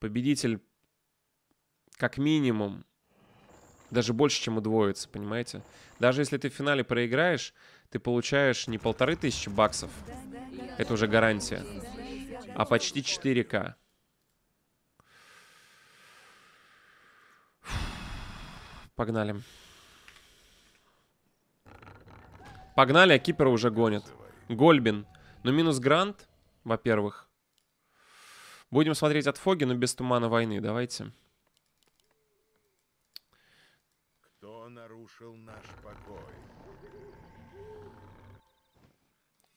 победитель как минимум даже больше, чем удвоится, понимаете? Даже если ты в финале проиграешь, ты получаешь не полторы тысячи баксов, это уже гарантия, а почти 4К. Погнали. Погнали, а Кипера уже гонит. Гольбин. Ну, минус Грант, во-первых. Будем смотреть от Фоги, но без тумана войны. Давайте. Кто нарушил наш покой?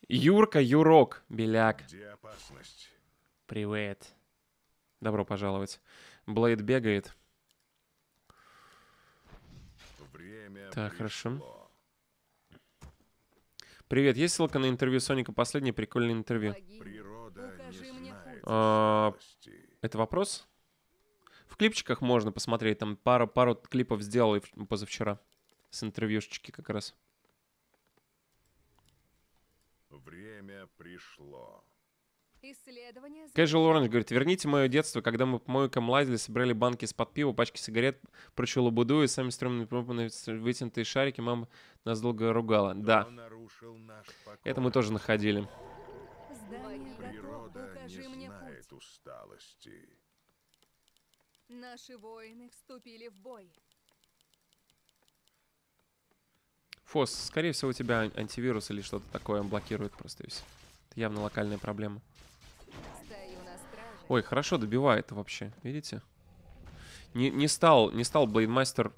Юрка, Юрок, Беляк. Где опасность? Привет. Добро пожаловать. Блейд бегает. Время Так, хорошо. пришло. Привет, есть ссылка на интервью Соника? Последнее прикольное интервью. Природа Укажи не мне знает путь. А. Это вопрос? В клипчиках можно посмотреть. Там пару, пару клипов сделал позавчера. С интервьюшечки как раз. Время пришло. Исследование Casual Orange говорит, верните мое детство, когда мы по мойкам лазили, собирали банки из-под пива, пачки сигарет, прочую лабуду и сами строим вытянутые шарики. Мама нас долго ругала. Да, Кто покой? это мы тоже находили. Природа не усталости. Наши воины вступили в бой. Фос, скорее всего, у тебя ан- антивирус или что-то такое блокирует просто и все. Это явно локальная проблема. Стою на страже. Ой, хорошо добивает вообще, видите? Не, не стал, не стал Блейдмастер...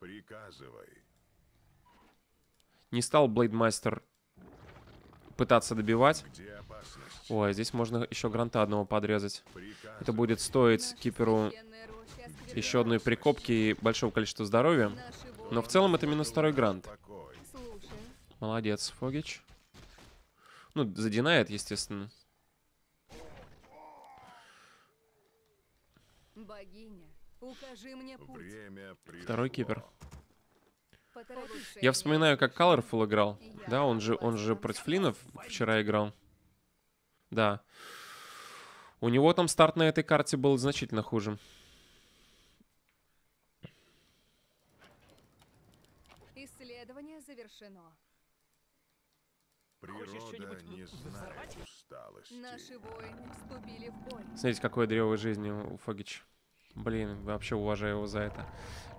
Приказывай. Не стал Блейдмастер пытаться добивать. Ой, здесь можно еще гранта одного подрезать. Это будет стоить Киперу еще одной прикопки и большого количества здоровья. Но в целом это минус второй грант. Молодец, Фогич. Ну, задинает, естественно. Богиня, укажи мне путь. Второй кипер. Я вспоминаю, как Colorful играл. Да, он же, он же против Линов вчера играл. Да. У него там старт на этой карте был значительно хуже. Исследование завершено. Природа не знает усталости. Наши воины вступили в бой. Смотрите, какое древо жизни у Фогича. Блин, вообще уважаю его за это.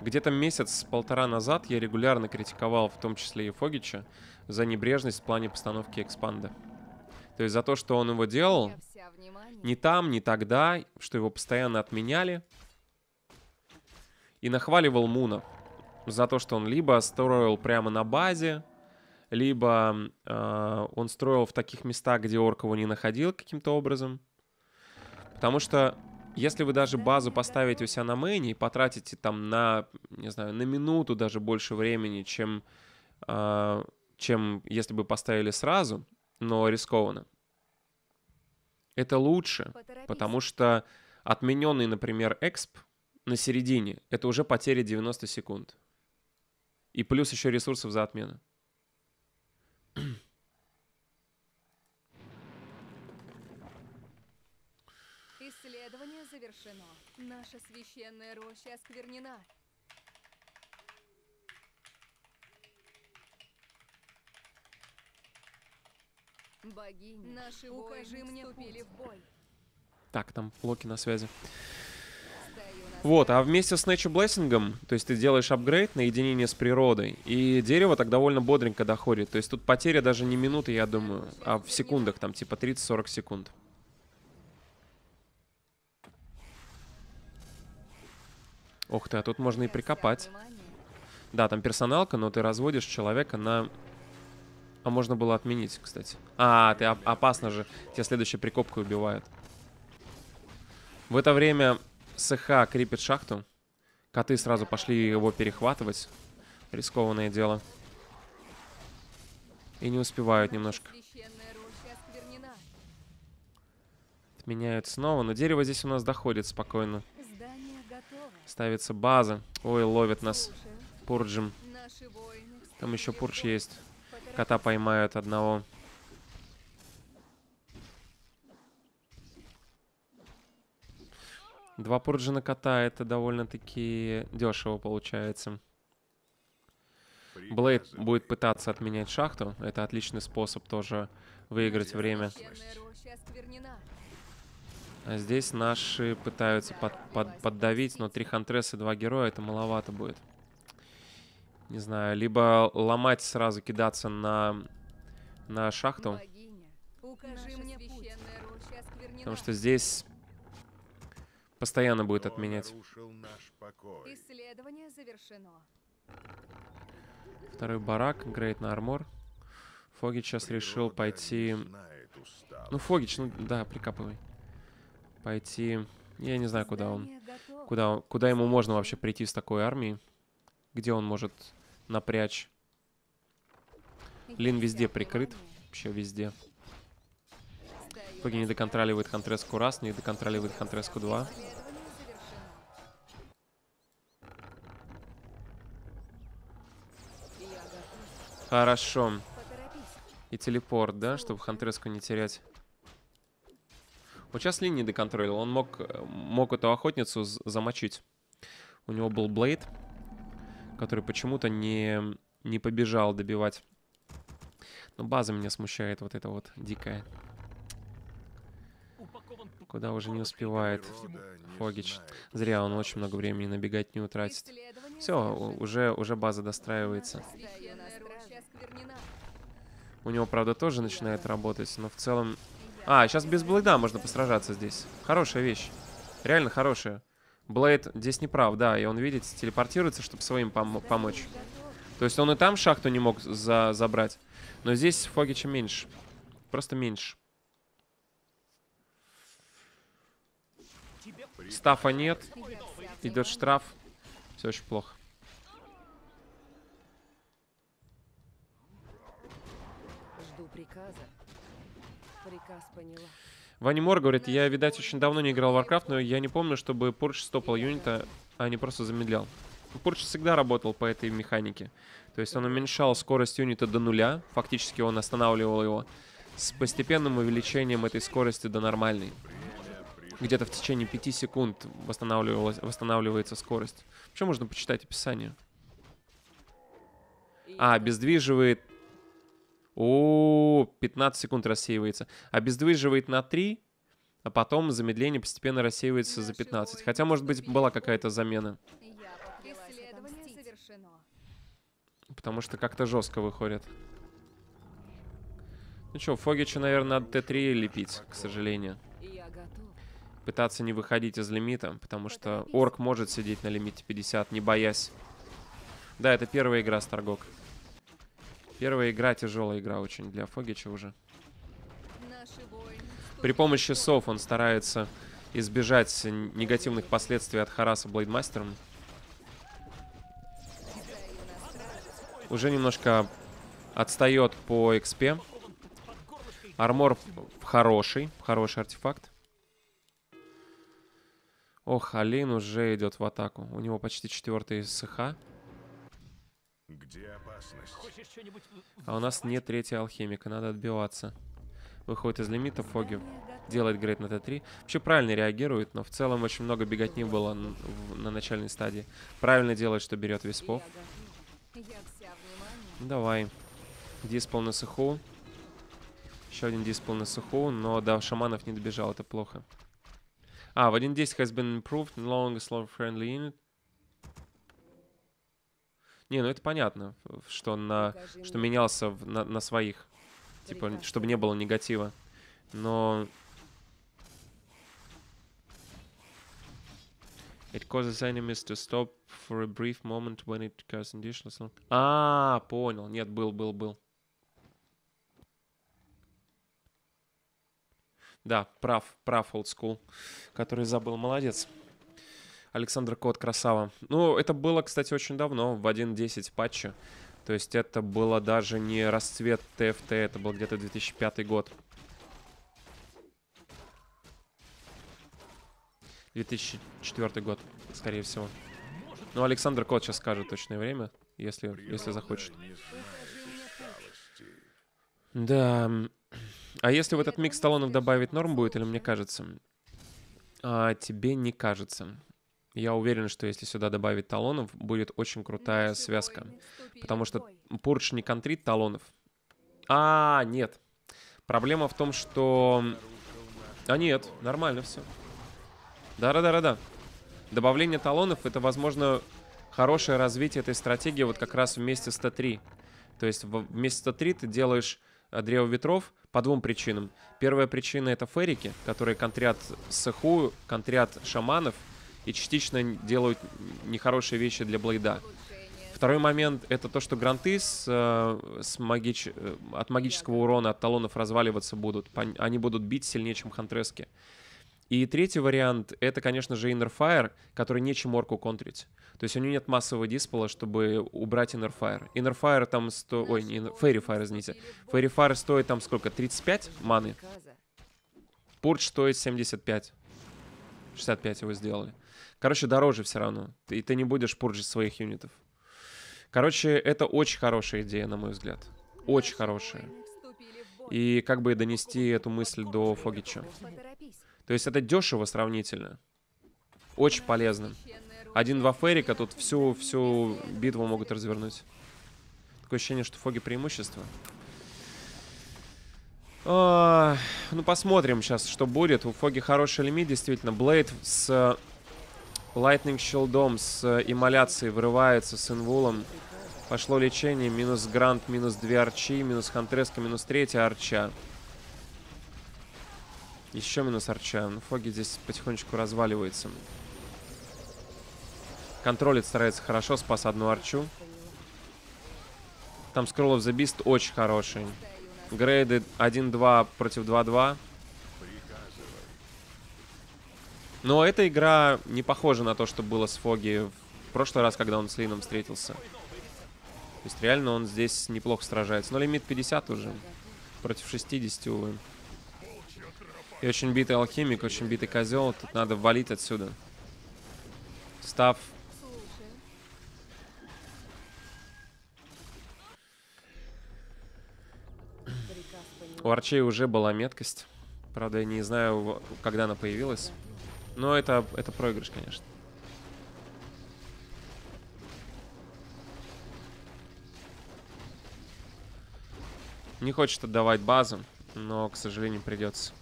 Где-то месяц-полтора назад я регулярно критиковал, в том числе и Фогича, за небрежность в плане постановки экспанда. То есть за то, что он его делал, ни там, ни тогда, что его постоянно отменяли. И нахваливал Муна за то, что он либо строил прямо на базе, либо э, он строил в таких местах, где орк его не находил каким-то образом. Потому что если вы даже базу поставите у себя на мэне и потратите там на, не знаю, на минуту даже больше времени, чем, э, чем если бы поставили сразу, но рискованно, это лучше, потому что отмененный, например, эксп на середине, это уже потеря 90 секунд. И плюс еще ресурсов за отмену. Исследование завершено. Наша священная роща осквернена. Богиня, наши укажи мне вступили в бой. Так, там Локи на связи. Вот, а вместе с Nature Blessing, то есть ты делаешь апгрейд на единение с природой, и дерево так довольно бодренько доходит. То есть тут потеря даже не минуты, я думаю, а в секундах, там типа 30-40 секунд. Ух ты, а тут можно и прикопать. Да, там персоналка, но ты разводишь человека на... А можно было отменить, кстати. А, ты оп- опасно же. Тебя следующей прикопкой убивают. В это время СХ крепит шахту. Коты сразу пошли его перехватывать. Рискованное дело. И не успевают немножко. Отменяют снова. Но дерево здесь у нас доходит спокойно. Ставится база. Ой, ловит нас Пурджем. Там еще Пурдж есть. Кота поймают одного. Два Пурджина кота, это довольно-таки дешево получается. Блейд будет пытаться отменять шахту. Это отличный способ тоже выиграть время здесь наши пытаются под- под- поддавить, но три хантреса и два героя это маловато будет. Не знаю, либо ломать сразу, кидаться на, на шахту, потому что здесь постоянно будет отменять. Исследование завершено. Второй барак, грейд на армор. Фогич сейчас решил пойти... Ну, Фогич, ну да, прикапывай. Пойти... Я не знаю, куда он. Куда, он- куда ему можно вообще прийти с такой армией? Где он может напрячь? Лин везде прикрыт. Вообще везде. Фоги не доконтроливает Хантреску раз, не доконтроливает Хантреску 2. Исследование завершено. Я готов. Хорошо. И телепорт, да, чтобы Хантреску не терять. Вот сейчас Лин не доконтролил. Он мог, э, мог эту охотницу замочить. У него был Блейд, который почему-то не, не побежал добивать. Но база меня смущает вот это вот дикая. Куда уже не успевает. Фогич. Зря он очень много времени набегать не утратит. Все, уже, уже база достраивается. У него, правда, тоже начинает работать, но в целом... А, сейчас без Блейда можно посражаться здесь. Хорошая вещь. Реально хорошая. Блейд здесь не прав, да, и он, видите, телепортируется, чтобы своим пом- помочь. То есть он и там шахту не мог за забрать, но здесь Фогича меньше. Просто меньше. Стафа нет, идет штраф. Все очень плохо. Приказ поняла. Ваня Мор говорит, я, видать, очень давно не играл в Warcraft, но я не помню, чтобы Пурч стопал юнита, а не просто замедлял. Пурч всегда работал по этой механике. То есть он уменьшал скорость юнита до нуля, фактически он останавливал его с постепенным увеличением этой скорости до нормальной. Где-то в течение 5 секунд восстанавливалась, восстанавливается скорость. Вообще можно почитать описание. А, обездвиживает... О, 15 секунд рассеивается. Обездвиживает на 3, а потом замедление постепенно рассеивается за 15. Хотя, может быть, была какая-то замена. Потому что как-то жестко выходит. Ну что, Фогича, наверное, надо Т3 лепить, к сожалению. Пытаться не выходить из лимита, потому что орк может сидеть на лимите 50, не боясь. Да, это первая игра Старгок. Первая игра, тяжелая игра очень для Фогича уже. При помощи сов он старается избежать негативных последствий от Хараса Блейдмастером. Уже немножко отстает по XP. Армор хороший, хороший артефакт. Ох, Алин уже идет в атаку. У него почти четвертый СХ. Где опасность? А у нас нет третьего алхимика, надо отбиваться. Выходит из лимита Фоги, делает грейд на Т3. Вообще правильно реагирует, но в целом очень много беготни было на начальной стадии. Правильно делает, что берет виспов. Давай. Диспл на суху. Еще один диспл на суху, но до шаманов не добежал, это плохо. А, в 1.10 has been improved, no longer slow friendly unit. Не, ну это понятно, что на Покажи что мне менялся в- на, на своих. Типа, приказ чтобы не было негатива. Но... It causes enemies to stop for a brief moment when it in additional slot. А, понял. Нет, был, был, был. Да, прав, прав, old school, который забыл, молодец. Александр Кот, красава. Ну, это было, кстати, очень давно, в 1.10 патче. То есть это было даже не расцвет ТФТ, это был где-то 2005 год. 2004 год, скорее всего. Ну, Александр Кот сейчас скажет точное время, если, если захочет. Да. А если в этот микс талонов добавить норм будет, или мне кажется? а, тебе не кажется? Я уверен, что если сюда добавить талонов, будет очень крутая связка. Потому что. Пурдж не контрит талонов. А, нет. Проблема в том, что... А нет, нормально все. Да-да-да-да-да. Добавление талонов — это, возможно, хорошее развитие этой стратегии вот как раз вместе с Т3. То есть вместе с Т3 ты делаешь э, Древо Ветров по двум причинам. Первая причина — это ферики, которые контрят Саху, контрят шаманов и частично делают нехорошие вещи для Блейда. Второй момент — это то, что гранты с, э, с магич- э, от магического урона, от талонов разваливаться будут. Они будут бить сильнее, чем хантрески. И третий вариант — это, конечно же, Innerfire, который нечем орку контрить. То есть у него нет массового диспела, чтобы убрать Innerfire. Innerfire там... Сто... Ой, не. Fairy Fire, извините. Fairy стоит там сколько? 35 маны? Пурдж стоит 75. 65 его сделали. Короче, дороже все равно. И ты не будешь пурджить своих юнитов. Короче, это очень хорошая идея, на мой взгляд. Очень хорошая. И как бы донести эту мысль до Фогича. То есть это дешево сравнительно. Очень полезно. Один-два ферика тут всю, всю битву могут развернуть. Такое ощущение, что Фоги преимущество. А, ну, посмотрим сейчас, что будет. У Фоги хороший лимит, действительно. Блейд с Lightning Shield'ом, с э, Имоляцией вырывается с инвулом. Пошло лечение. Минус Грант, минус две арчи, минус Хантреска, минус третья арча. Еще минус арча. Ну, Фоги здесь потихонечку разваливается. Контролит старается хорошо, спас одну арчу. Там Scroll of the Beast очень хороший. Грейды 1-2 против 2-2. Но эта игра не похожа на то, что было с Фоги в прошлый раз, когда он с Лином встретился. То есть реально он здесь неплохо сражается. Но лимит 50 уже. Против 60, увы. И очень битый алхимик, очень битый козел. Тут надо валить отсюда. Став. У Арчей уже была меткость. Правда, я не знаю, когда она появилась. Но это, это проигрыш, конечно. Не хочет отдавать базу, но, к сожалению, придется.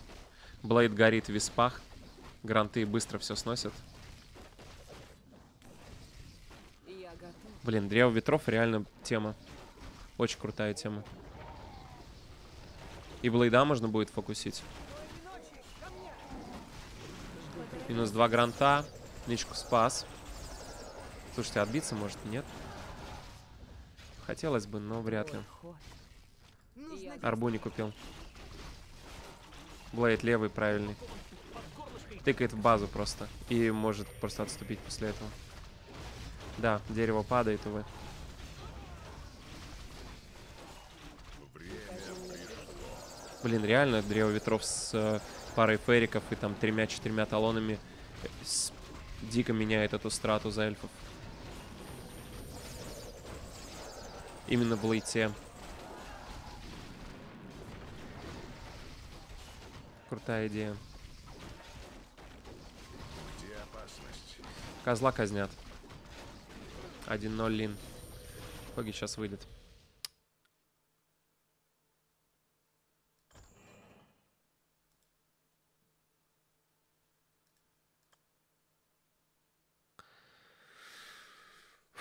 Блейд горит в виспах. Гранты быстро все сносят. Блин, Древо Ветров реально тема. Очень крутая тема. И Блейда можно будет фокусить. Минус два гранта. Личку спас. Слушайте, отбиться может, нет? Хотелось бы, но вряд ли. Арбу не купил. Блейд левый, правильный. Тыкает в базу просто. И может просто отступить после этого. Да, дерево падает, увы. Блин, реально, Древо Ветров с э, парой фериков и там тремя-четырьмя талонами дико меняет эту страту за эльфов. Именно в лейте. Крутая идея. Козла казнят. 1-0 Лин. Фоги сейчас выйдет.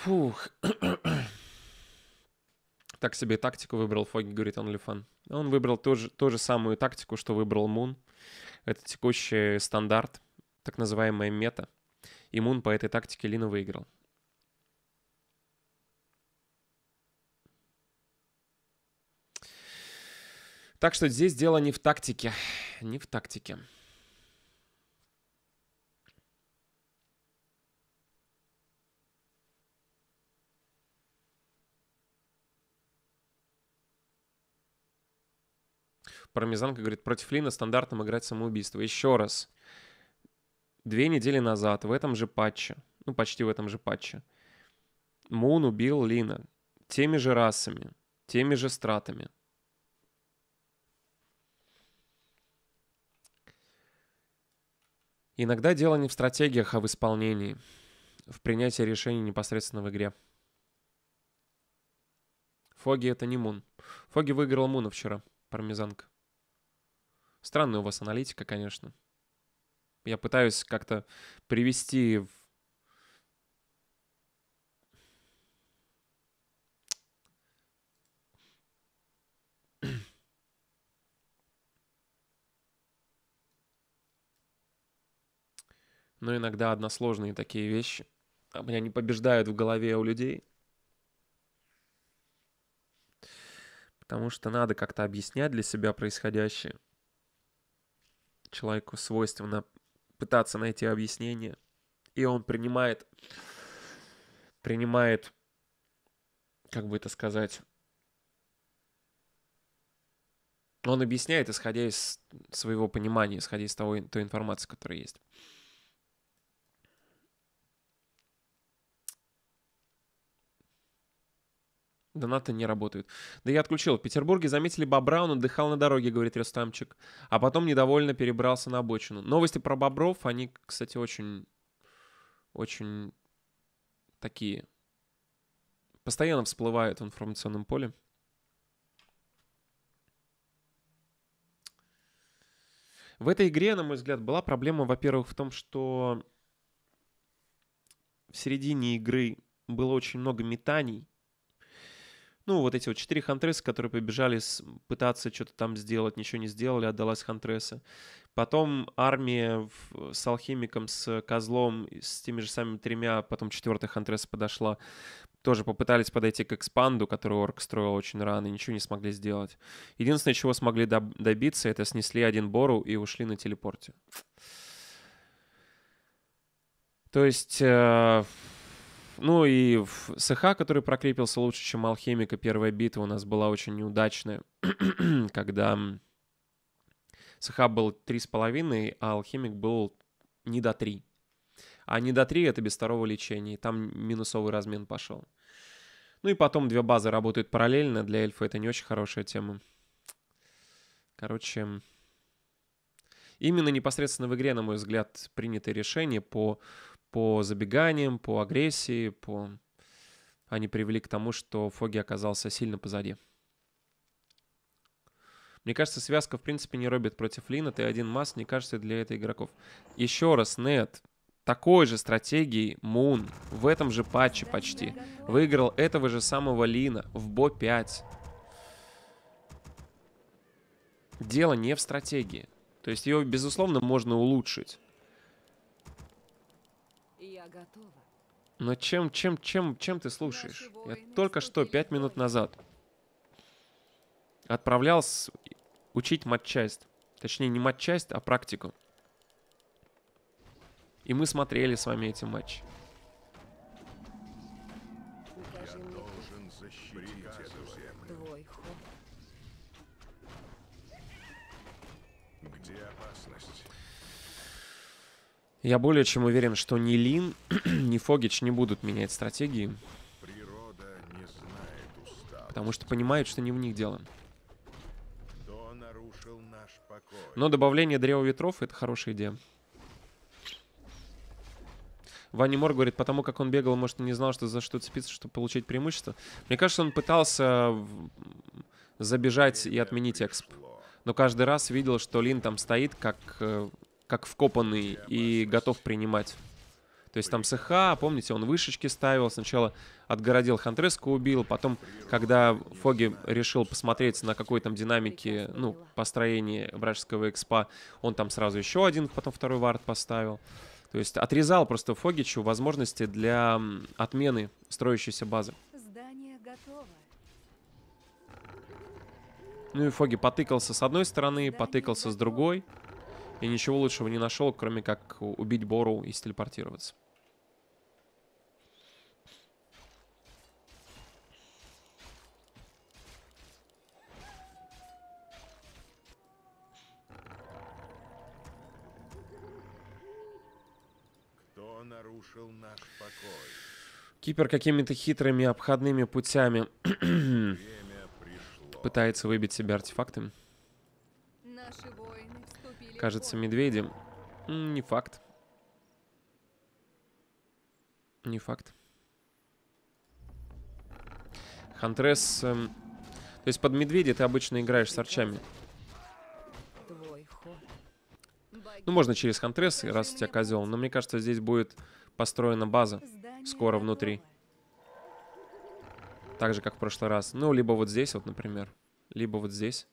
Фух. Так себе тактику выбрал Фоги, говорит OnlyFan. Он выбрал ту же, ту же самую тактику, что выбрал Мун. Это текущий стандарт, так называемая мета. И Мун по этой тактике Лина выиграл. Так что здесь дело не в тактике. Не в тактике. Пармезанка говорит, против Лина стандартом играть самоубийство. Еще раз. Две недели назад в этом же патче, ну почти в этом же патче, Мун убил Лина теми же расами, теми же стратами. Иногда дело не в стратегиях, а в исполнении. В принятии решений непосредственно в игре. Фоги это не Мун. Фоги выиграл Муна вчера. Пармезанка. Странная у вас аналитика, конечно. Я пытаюсь как-то привести в Но иногда односложные такие вещи. а Меня не побеждают в голове у людей. Потому что надо как-то объяснять для себя происходящее. Человеку свойственно пытаться найти объяснение. И он принимает, принимает, как бы это сказать, он объясняет, исходя из своего понимания, исходя из того, той информации, которая есть. Донаты не работают. Да я отключил. В Петербурге заметили бобра, он отдыхал на дороге, говорит Рустамчик. А потом недовольно перебрался на обочину. Новости про бобров, они, кстати, очень, очень такие. Постоянно всплывают в информационном поле. В этой игре, на мой взгляд, была проблема, во-первых, в том, что в середине игры было очень много метаний, ну, вот эти вот четыре Хантреса, которые побежали пытаться что-то там сделать, ничего не сделали, отдалась Хантреса. Потом армия в, с алхимиком, с козлом, с теми же самыми тремя, потом четвертая Хантреса подошла. Тоже попытались подойти к экспанду, который Орк строил очень рано, ничего не смогли сделать. Единственное, чего смогли доб- добиться, это снесли один Бору и ушли на телепорте. То есть... Э- ну и в СХ, который прокрепился лучше, чем Алхимика, первая битва у нас была очень неудачная, когда СХ был 3,5, а Алхимик был не до 3. А не до 3 это без второго лечения, и там минусовый размен пошел. Ну и потом две базы работают параллельно, для эльфа это не очень хорошая тема. Короче, именно непосредственно в игре, на мой взгляд, принято решение по по забеганиям, по агрессии, по... они привели к тому, что Фоги оказался сильно позади. Мне кажется, связка, в принципе, не робит против Лина. Ты один масс, не кажется, для этой игроков. Еще раз, нет. Такой же стратегии Мун в этом же патче почти выиграл этого же самого Лина в Бо-5. Дело не в стратегии. То есть ее, безусловно, можно улучшить готова. Но чем, чем, чем, чем ты слушаешь? Я только что, пять минут назад, отправлялся учить матчасть. Точнее, не матчасть, а практику. И мы смотрели с вами эти матчи. Я более чем уверен, что ни Лин, ни Фогич не будут менять стратегии. Потому что понимают, что не в них дело. Но добавление древа ветров — это хорошая идея. Ваня Мор говорит, потому как он бегал, может, не знал, что за что цепиться, чтобы получить преимущество. Мне кажется, он пытался забежать и отменить эксп. Но каждый раз видел, что Лин там стоит, как э, как вкопанный и готов принимать. То есть там СХ, помните, он вышечки ставил, сначала отгородил Хантреску, убил, потом, когда Фоги решил посмотреть на какой там динамике, ну, построение вражеского экспа, он там сразу еще один, потом второй вард поставил. То есть отрезал просто Фогичу возможности для отмены строящейся базы. Ну и Фоги потыкался с одной стороны, потыкался с другой. И ничего лучшего не нашел, кроме как убить Бору и стелепортироваться. Кто нарушил наш покой? Кипер какими-то хитрыми обходными путями пытается выбить себе артефакты. Кажется, медведем. Не факт. Не факт. Хантрес... Эм... То есть под медведя ты обычно играешь с арчами. Ну, можно через Хантрес, раз у тебя козел. Но мне кажется, здесь будет построена база скоро внутри. Так же, как в прошлый раз. Ну, либо вот здесь вот, например. Либо вот здесь.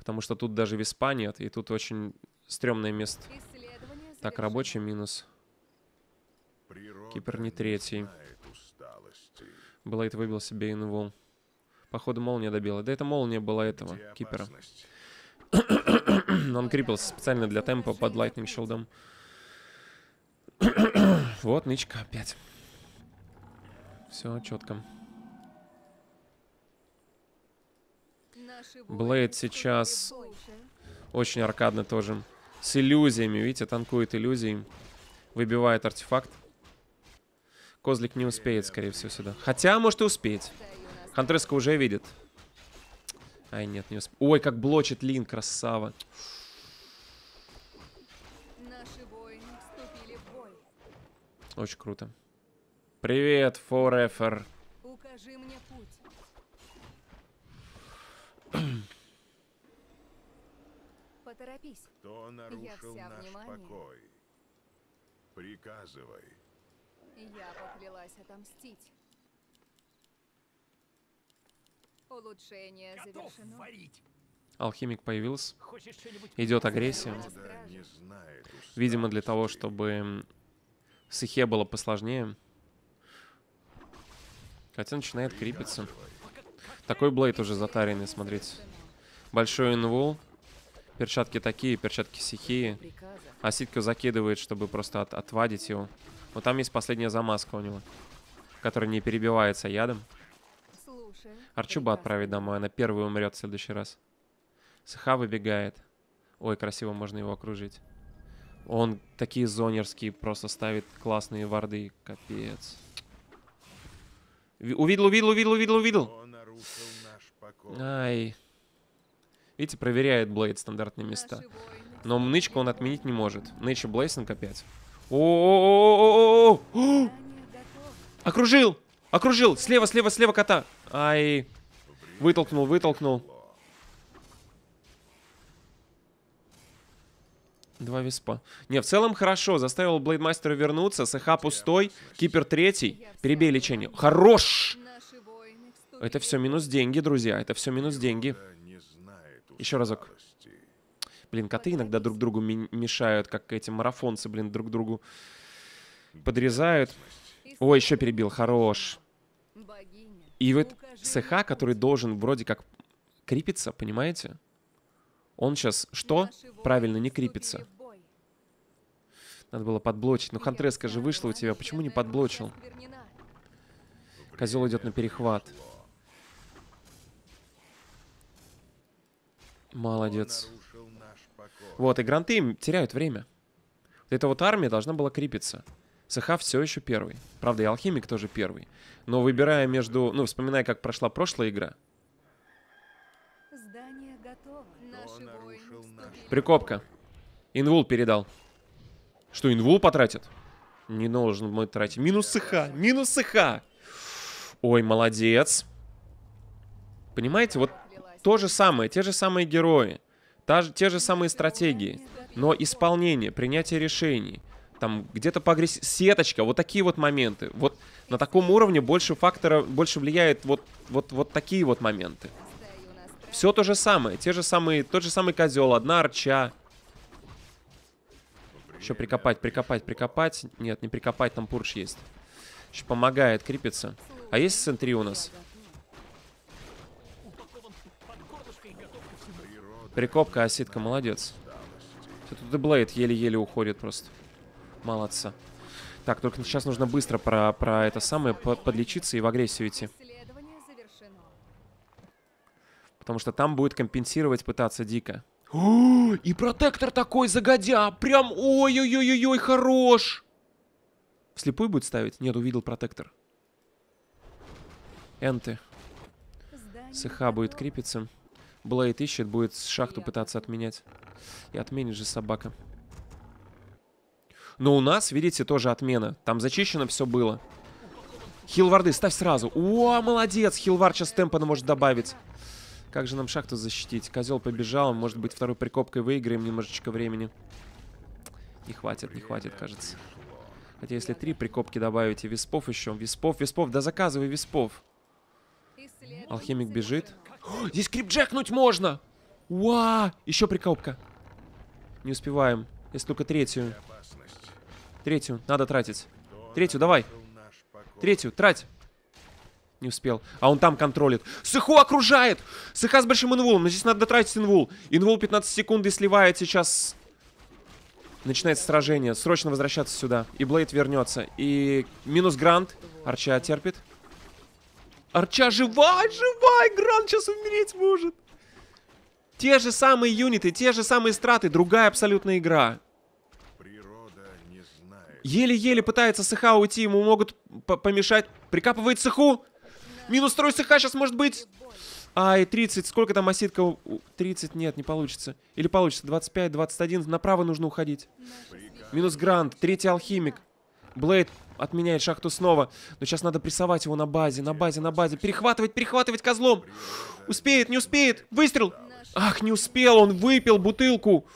Потому что тут даже виспа нет. И тут очень стрёмное место. Так, рабочий минус. Кипр не третий. Блейд выбил себе инвул. Походу, молния добила. Да это молния была этого, кипера. Он крипился специально для темпа под Lightning Shield'ом. вот, нычка опять. Все четко. Блейд сейчас очень аркадно тоже. С иллюзиями, видите, танкует иллюзии. Выбивает артефакт. Козлик не успеет, скорее всего, сюда. Хотя, может и успеть. Хантреска уже видит. Ай, нет, не успеет. Ой, как блочит Лин, красава. Очень круто. Привет, Forever. Укажи мне. Поторопись. Кто нарушил вся наш внимание. покой? Приказывай. Я поклялась отомстить. Улучшение завершено. Алхимик появился. Идет агрессия. Природа не знает Видимо, для того, чтобы с Ихе было посложнее. Хотя начинает крипиться. Такой блейд уже затаренный, смотрите. Большой инвул. Перчатки такие, перчатки сихие. А ситку закидывает, чтобы просто от- отвадить его. Вот там есть последняя замазка у него. Которая не перебивается ядом. Арчуба отправить домой, она первый умрет в следующий раз. Саха выбегает. Ой, красиво можно его окружить. Он такие зонерские просто ставит классные варды. Капец. Ви- Увидел, увидел, увидел, увидел, увидел. Кто нарушил наш покой? Ай. Видите, проверяет Блейд стандартные места. Но нычку он отменить не может. Ныча Блейсинг опять. О-о-о-о-о-о! Здание готово. Окружил! Окружил! Слева, слева, слева кота! Ай! Вытолкнул, вытолкнул. Два виспа. Не, в целом хорошо. Заставил Блейдмастера вернуться. СХ пустой. Кипер третий. Перебей лечение. Хорош! Это все минус деньги, друзья. Это все минус деньги. Еще разок. Блин, коты иногда друг другу мешают, как эти марафонцы, блин, друг другу подрезают. Ой, еще перебил. Хорош. И вот укажи СХ, который должен вроде как крепиться, понимаете? Он сейчас что? Правильно, не крепится. Надо было подблочить. Ну, Хантреска же вышла у тебя. Почему не подблочил? Козел идет на перехват. Молодец. Вот, и гранты им теряют время. Вот эта вот армия должна была крепиться. СХ все еще первый. Правда, и Алхимик тоже первый. Но выбирая между... Ну, вспоминая, как прошла прошлая игра. Здание готово. Прикопка. Инвул передал. Что, инвул потратит? Не должен мы тратить. Минус СХ! Минус СХ! Ой, молодец. Понимаете, вот то же самое, те же самые герои, та же, те же самые стратегии, но исполнение, принятие решений, там где-то по агресс- сеточка, вот такие вот моменты. Вот на таком уровне больше фактора, больше влияет вот, вот, вот такие вот моменты. Все то же самое, те же самые, тот же самый козел, одна арча. Еще прикопать, прикопать, прикопать. Нет, не прикопать, там пурш есть. Еще помогает крепиться. А есть центри у нас? Упакован под горлышко и готов ко Прикопка, оситка, молодец. Всё, Тут и Блейд еле-еле уходит просто. Молодца. Так, только сейчас нужно быстро про, про это самое по- подлечиться и в агрессию идти. Исследование завершено. Потому что там будет компенсировать пытаться дико. О, и протектор такой загодя. Прям ой-ой-ой-ой, хорош. Вслепую будет ставить? Нет, увидел протектор. Энты. СХ будет крепиться. Блейд ищет, будет шахту пытаться отменять. И отменит же собака. Но у нас, видите, тоже отмена. Там зачищено все было. Хилварды, ставь сразу. О, молодец! Хилвард сейчас темпа может добавить. Как же нам шахту защитить? Козел побежал. Может быть, второй прикопкой выиграем немножечко времени. Не хватит, не хватит, кажется. Хотя если три прикопки добавить и виспов еще. Виспов, виспов, да заказывай виспов. Алхимик бежит. здесь крипджекнуть можно! Уа! Еще прикопка. Не успеваем. Если только третью. Третью. Надо тратить. Третью, давай. Третью, трать. Не успел. А он там контролит. Сыху окружает! Сыха с большим инвулом. Здесь надо тратить инвул. Инвул 15 секунд и сливает сейчас. Начинается сражение. Срочно возвращаться сюда. И Блейд вернется. И минус Грант. Арча терпит. Арча жива, жива! И Грант сейчас умереть может. Те же самые юниты, те же самые страты. Другая абсолютная игра. Еле-еле пытается Сыха уйти, ему могут по- помешать. Прикапывает Сыху. Минус второй Сыха сейчас может быть. Ай, 30. Сколько там оситка? у- у- 30, нет, не получится. Или получится. 25, 21. Направо нужно уходить. Минус Грант. Третий Алхимик. Блейд отменяет шахту снова. Но сейчас надо прессовать его на базе, на базе, на базе. Перехватывать, перехватывать козлом. Успеет, не успеет. Выстрел. Ах, не успел, он выпил бутылку.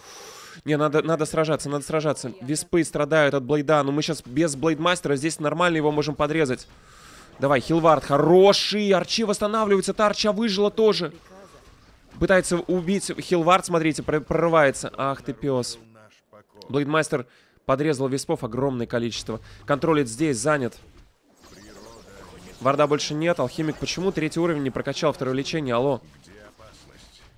Не, надо, надо сражаться, надо сражаться. Виспы страдают от Блейда, но мы сейчас без Блейдмастера здесь нормально его можем подрезать. Давай, Хилвард, хороший, Арчи восстанавливается, та Арча выжила тоже. Пытается убить Хилвард, смотрите, пр- прорывается. Ах ты пес. Блейдмастер подрезал виспов огромное количество. Контролит здесь, занят. Варда больше нет. Алхимик почему третий уровень не прокачал второе лечение? Алло.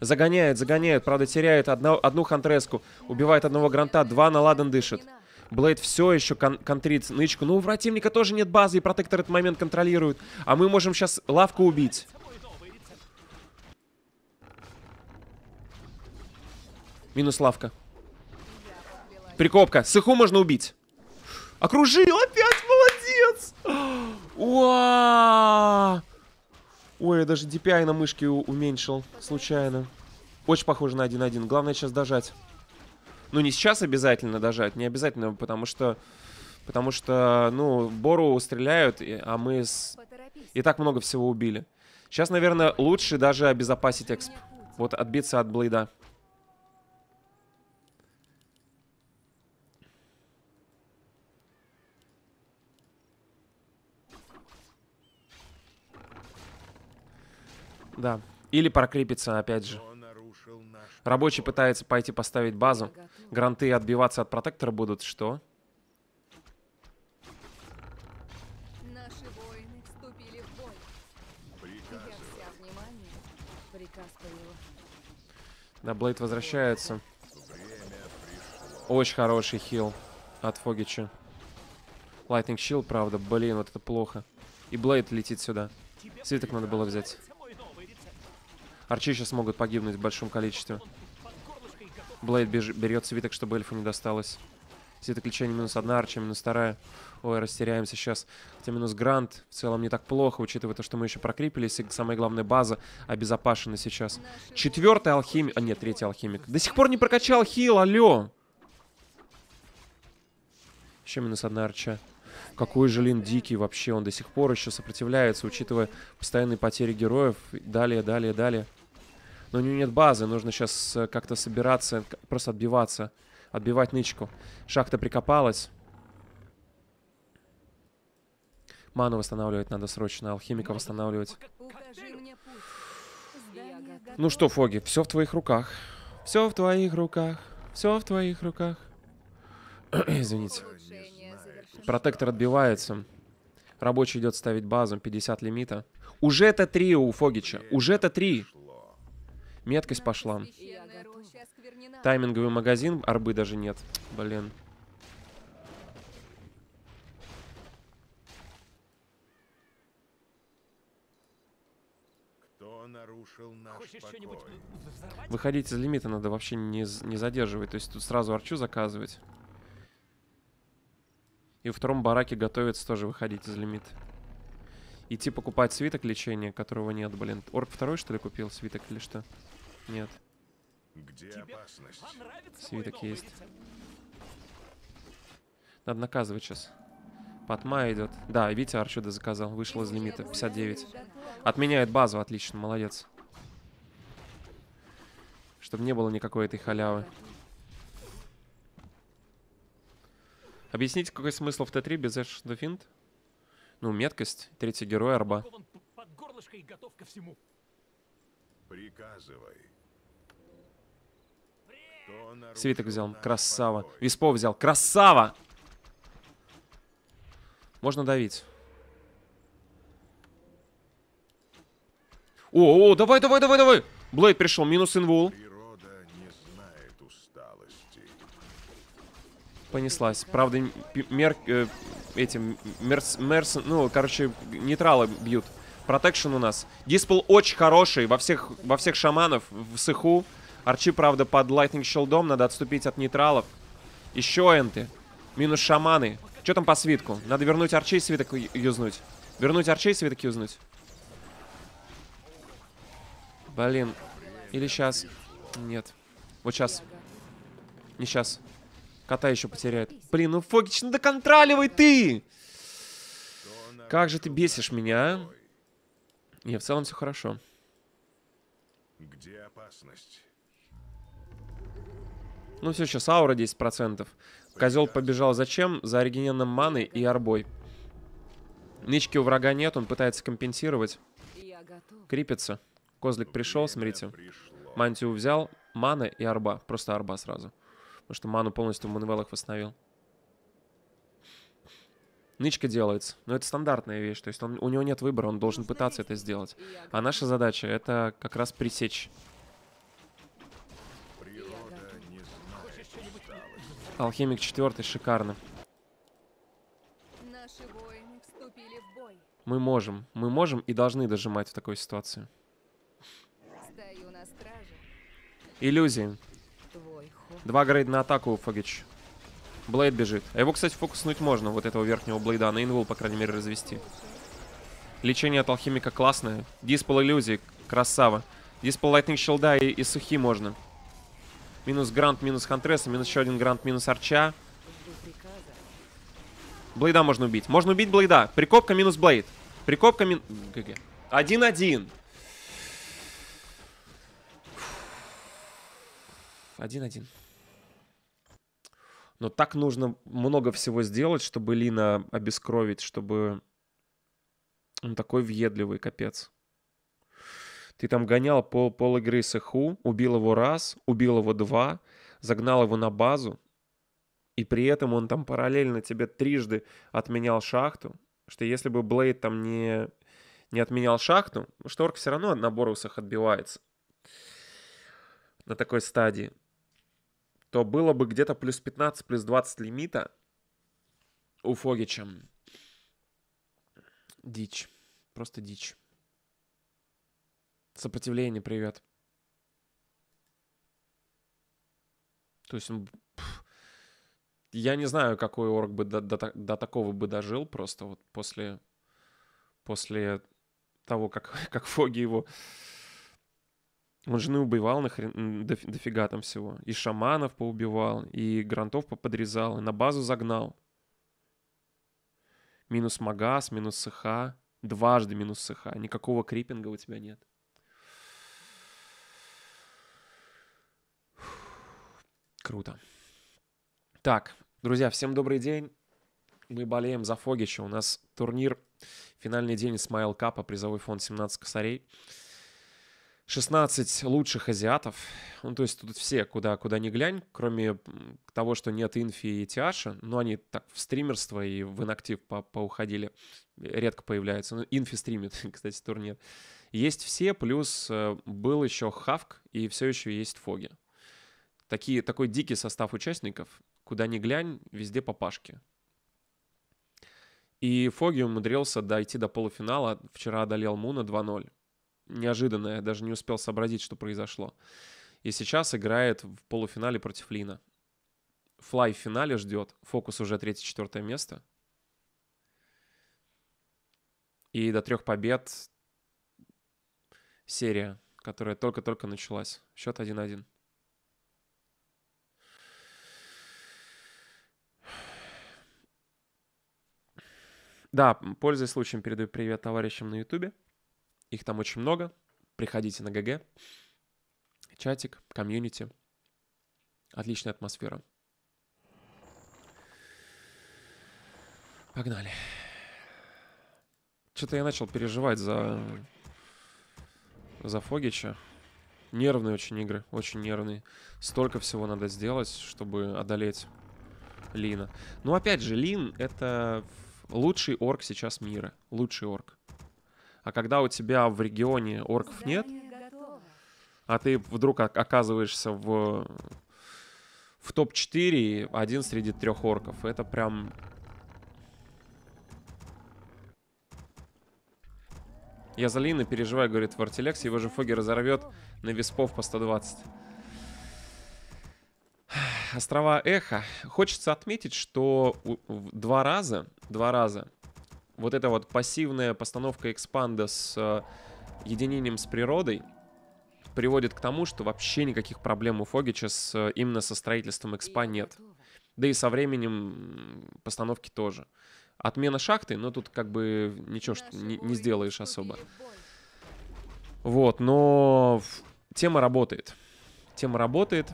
Загоняет, загоняет. Правда, теряет одно- одну хантреску. Убивает одного гранта. Два на ладан дышит. Блейд все еще кон- контрит нычку. Ну, у противника тоже нет базы, и протектор этот момент контролирует. А мы можем сейчас лавку убить. Минус лавка. Прикопка. Сыху можно убить. Окружил опять, молодец! Уа! Ой, я даже DPI на мышке уменьшил случайно. Очень похоже на 1-1. Главное сейчас дожать. Ну, не сейчас обязательно дожать, не обязательно, потому что... Потому что, ну, Бору стреляют, а мы с... И так много всего убили. Сейчас, наверное, лучше даже обезопасить эксп. Вот отбиться от Блейда. Да. Или прокрепиться, опять же. Рабочий пытается пойти поставить базу. Гранты отбиваться от протектора будут. Что? Да, Блейд возвращается. Очень хороший хил от Фогича. Lightning Shield, правда. Блин, вот это плохо. И Блейд летит сюда. Свиток надо было взять. Арчи сейчас могут погибнуть в большом количестве. Блейд берет свиток, чтобы эльфу не досталось. Свиток лечения минус одна, арча минус вторая. Ой, растеряемся сейчас. Хотя минус грант в целом не так плохо, учитывая то, что мы еще прокрепились. И самая главная база обезопасена сейчас. Четвертый алхимик. А нет, третий алхимик. До сих пор не прокачал хил, алло. Еще минус одна арча. Какой же Лин дикий вообще. Он до сих пор еще сопротивляется, учитывая постоянные потери героев. Далее, далее, далее. Но у него нет базы. Нужно сейчас как-то собираться, просто отбиваться. Отбивать нычку. Шахта прикопалась. Ману восстанавливать надо срочно. Алхимика восстанавливать. Ну что, Фоги, все в твоих руках. Все в твоих руках. Все в твоих руках. Извините. Протектор отбивается. Рабочий идет ставить базу. 50 лимита. Уже это три у Фогича. Уже это три. Меткость пошла. Тайминговый магазин. Арбы даже нет. Блин. Кто нарушил наш Хочешь покой? что-нибудь взорвать? Выходить из лимита надо вообще не, не задерживать. То есть тут сразу арчу заказывать. И во втором бараке готовится тоже выходить из лимита. Идти покупать свиток лечения, которого нет, блин. Орк второй, что ли, купил свиток или что? Нет. Где опасность? Свиток есть. Надо наказывать сейчас. Патма идет. Да, Витя Арчуда заказал. Вышел из лимита. 59. Отменяет базу. Отлично, молодец. Чтобы не было никакой этой халявы. Объясните, какой смысл в Т3 без Эш Финт? Ну, меткость. Третий герой, арба. Кован п- под горлышко и готов ко всему. Приказывай. Кто нарушил Свиток взял. Красава. Виспо взял. Красава! Можно давить. О, о, давай, давай, давай, давай! Блейд пришел, минус инвул. Понеслась. Правда, мер... э, этим... Мерс... Мерс... Ну, короче, нейтралы бьют. Протекшн у нас. Диспл очень хороший во всех, во всех шаманов в сыху. Арчи, правда, под лайтинг щелдом. Надо отступить от нейтралов. Еще энты. Минус шаманы. Что там по свитку? Надо вернуть арчей свиток юзнуть. Вернуть арчей свиток юзнуть. Блин. Или сейчас. Нет. Вот сейчас. Не сейчас. Кота еще потеряет. Блин, ну Фогич, ну доконтроливай ты! Как же ты бесишь меня, а? Не, в целом все хорошо. Где опасность? Ну все, сейчас аура 10%. Козел побежал зачем? За оригиненным маной и арбой. Нычки у врага нет, он пытается компенсировать. Крипится. Козлик пришел, смотрите. Мантию взял, мана и арба. Просто арба сразу. Потому что ману полностью в манвелах восстановил. Нычка делается. Но это стандартная вещь. То есть он, у него нет выбора, он должен пытаться это сделать. А наша задача это как раз пресечь. Алхимик четвертый, шикарно. Наши воины вступили в бой. Мы можем. Мы можем и должны дожимать в такой ситуации. Стою на страже. Иллюзии. Два грейд на атаку у Фогич. Блейд бежит. А его, кстати, фокуснуть можно, вот этого верхнего блейда. На инвул, по крайней мере, развести. Лечение от алхимика классное. Диспол иллюзии. Красава. Диспол лайтинг щелда и, и сухи можно. Минус грант, минус хантреса, минус еще один грант, минус арча. Блейда можно убить. Можно убить Блейда. Прикопка минус Блейд. Прикопка мин... ГГ. Один-один. Один-один. Но так нужно много всего сделать, чтобы Лина обескровить, чтобы... Он такой въедливый, капец. Ты там гонял пол, пол игры с Эху, убил его раз, убил его два, загнал его на базу, и при этом он там параллельно тебе трижды отменял шахту, что если бы Блейд там не, не отменял шахту, шторка все равно на Борусах отбивается на такой стадии, то было бы где-то плюс 15, плюс 20 лимита у Фогича. Дичь. Просто дичь. Сопротивление, привет. То есть он... Я не знаю, какой орк бы до, до до такого бы дожил просто вот после... После того, как, как Фоги его... Он жены убивал нахрен, м, дофи- дофига там всего. И шаманов поубивал, и грантов поподрезал, и на базу загнал. Минус Магас, минус СХ. Дважды минус СХ. Никакого крипинга у тебя нет. Круто. Так, друзья, всем добрый день. Мы болеем за Фогича. У нас турнир, финальный день Смайл Капа, призовой фонд 17 косарей. 16 лучших азиатов. Ну, то есть тут все, куда, куда ни глянь, кроме того, что нет инфи и тиаша. Но они так в стримерство и в инактив по поуходили. Редко появляются. Ну, инфи стримит, кстати, турнир. Есть все, плюс э, был еще Хавк, и все еще есть Фоги. Такие, такой дикий состав участников. Куда ни глянь, везде папашки. И Фоги умудрился дойти до полуфинала. Вчера одолел Муна 2-0 неожиданно, я даже не успел сообразить, что произошло. И сейчас играет в полуфинале против Лина. Флай в финале ждет. Фокус уже третье-четвертое место. И до трех побед серия, которая только-только началась. Счет 1-1. Да, пользуясь случаем, передаю привет товарищам на Ютубе. Их там очень много. Приходите на ГГ. Чатик, комьюнити. Отличная атмосфера. Погнали. Что-то я начал переживать за... За Фогича. Нервные очень игры, очень нервные. Столько всего надо сделать, чтобы одолеть Лина. Ну, опять же, Лин — это лучший орк сейчас мира. Лучший орк. А когда у тебя в регионе орков нет, а ты вдруг оказываешься в, в топ-4, один среди трех орков, это прям... Я за Лина переживаю, говорит Вартилекс, его же Фоги разорвет на виспов по 120. Острова Эхо. Хочется отметить, что в- два раза, два раза вот эта вот пассивная постановка экспанда с э, единением с природой приводит к тому, что вообще никаких проблем у Фогича с, э, именно со строительством экспа нет. Да и со временем постановки тоже. Отмена шахты, но тут как бы ничего что не, не сделаешь особо. Вот, но тема работает. Тема работает.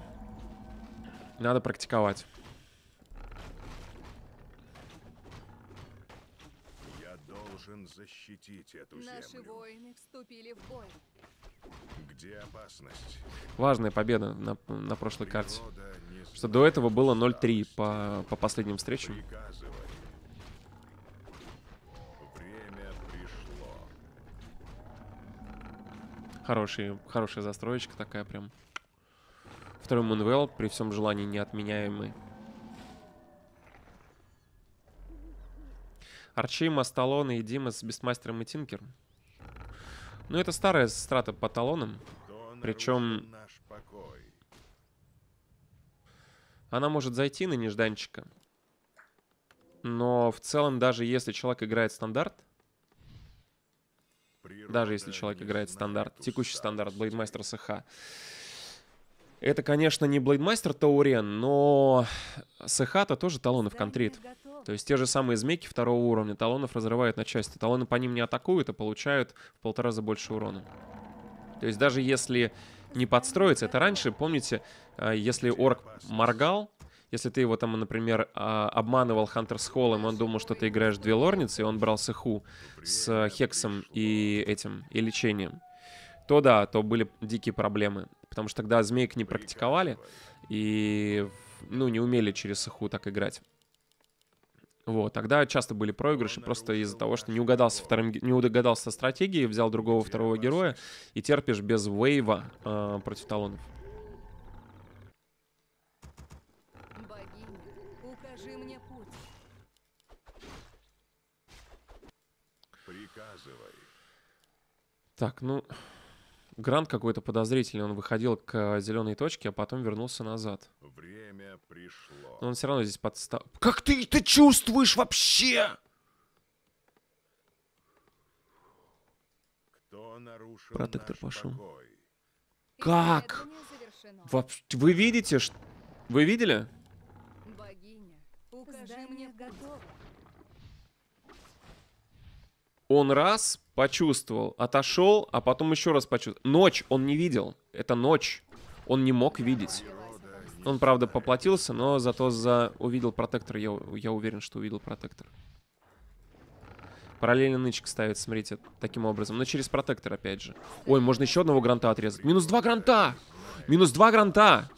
Надо практиковать. Я должен защитить эту Наши землю. воины вступили в бой. Где опасность? Важная победа на, на прошлой карте. Природа Что до этого было усталости. 0-3 по, по последним встречам. Приказывай. Время пришло. Хороший, хорошая застроечка такая прям. Второй Мунвелл, при всем желании неотменяемый. Арчи, Масталона и Дима с Бестмастером и Тинкером. Ну, это старая страта по талонам. Причем-? Она может зайти на нежданчика. Но в целом, даже если человек играет стандарт, даже если Природа человек играет стандарт, текущий стандарт. Блейдмастер СХ, это, конечно, не Блейдмастер Таурен, но СХ-то тоже талонов контрит. Готово. То есть те же самые змейки второго уровня талонов разрывают на части. Талоны по ним не атакуют, а получают в полтора раза больше урона. То есть даже если не подстроиться, это раньше, помните, а, если орк моргал, если ты его там, например, а, обманывал Хантер с Холлом, он думал, что ты играешь две лорницы, и он брал сыху с а, Хексом и этим, и лечением, то да, то были дикие проблемы. Потому что тогда змеек не практиковали и, ну, не умели через сыху так играть. Вот, тогда часто были проигрыши просто из-за того, что не угадался вторым, ге- не угадался со стратегией, взял другого второго героя и терпишь без вейва э, против талонов. Богиня, укажи мне путь. Приказывай. Так, ну, Грант какой-то подозрительный, он выходил к зеленой точке, а потом вернулся назад. Время пришло. Но он все равно здесь подстал. Как ты это чувствуешь вообще? Кто нарушил Протектор наш пошел. покой? Как? Вообще, вы видите, что... Вы видели? Богиня, укажи мне готово. Он раз почувствовал, отошел, а потом еще раз почувствовал. Ночь он не видел. Это ночь. Он не мог видеть. Он, правда, поплатился, но зато за увидел протектор. Я, я уверен, что увидел протектор. Параллельно нычек ставит, смотрите, таким образом. Но через протектор, опять же. Ой, можно еще одного гранта отрезать. Минус два гранта! Минус два гранта!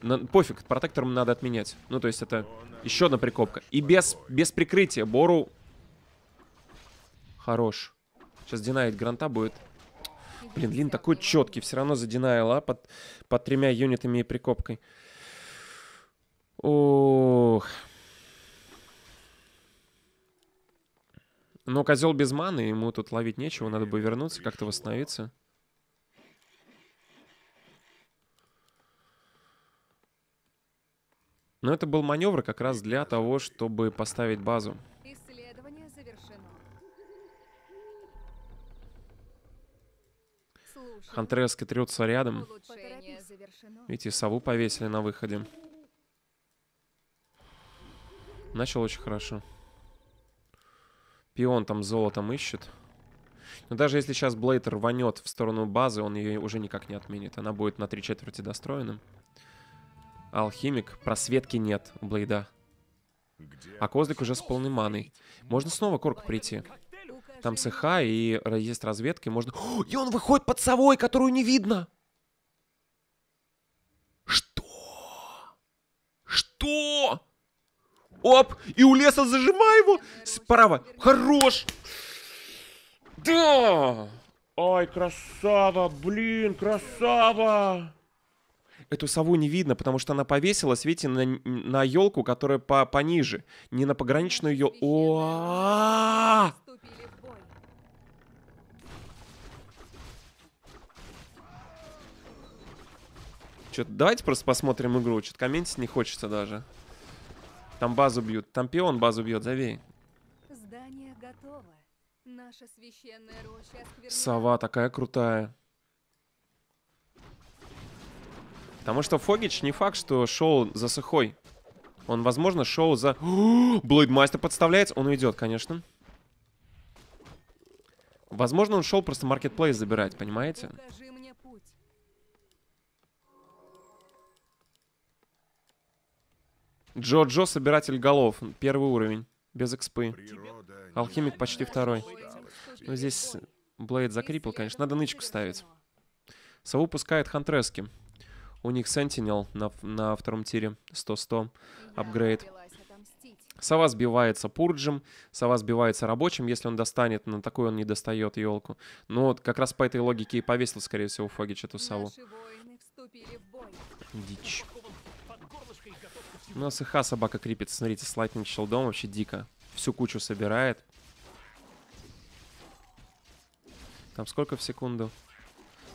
На- пофиг, протектор надо отменять. Ну, то есть это еще одна прикопка. И без, без прикрытия. Бору Хорош. Сейчас динайт гранта будет. Блин, Лин такой четкий, все равно задинайл, а, под, под тремя юнитами и прикопкой. Ох. Но козел без маны, ему тут ловить нечего, надо бы вернуться, как-то восстановиться. Но это был маневр как раз для того, чтобы поставить базу. Исследование завершено. Слушай, Хантрес трется рядом. Видите, сову повесили на выходе. Начал очень хорошо. Пион там золотом ищет. Но даже если сейчас Блейд рванет в сторону базы, он ее уже никак не отменит. Она будет на три четверти достроена. Алхимик. Просветки нет у Блейда. А Козлик уже с полной маной. Можно снова Корк прийти. Там СХ и есть разведка, и можно... О, и он выходит под совой, которую не видно! Что? Что? Оп! И у леса зажимай его! Справа! Хорош! Да! Ай, красава! Блин, красава! Эту сову не видно, потому что она повесилась, видите, на, на елку, которая по пониже. Не на пограничную елку. О! Вступили в бой. Что-то давайте просто посмотрим игру. Что-то комментить не хочется даже. Там базу бьют. Там пион базу бьет, завей. Здание готово. Наша священная роща осквернена. Сова такая крутая. Потому что Фогич не факт, что шоу за сухой. Он, возможно, шоу за... Блейдмастер подставляется. Он уйдет, конечно. Возможно, он шел просто маркетплейс забирать, понимаете? Укажи Джо-Джо, собиратель голов. Первый уровень. Без экспы. Алхимик почти второй. Ну, здесь Блейд закрипил, конечно. Надо нычку ставить. Сову пускает Хантрески. У них Сентинел на, на втором тире. 100-100. Апгрейд. Сова сбивается пурджем, сова сбивается рабочим, если он достанет, на такой он не достает елку. Ну вот как раз по этой логике и повесил, скорее всего, Фогич эту сову. Дичь. Упакован под горлышко и готов ко всему. Ну, а СХ собака крепится, смотрите, с Lightning Shield'ом вообще дико. Всю кучу собирает. Там сколько в секунду?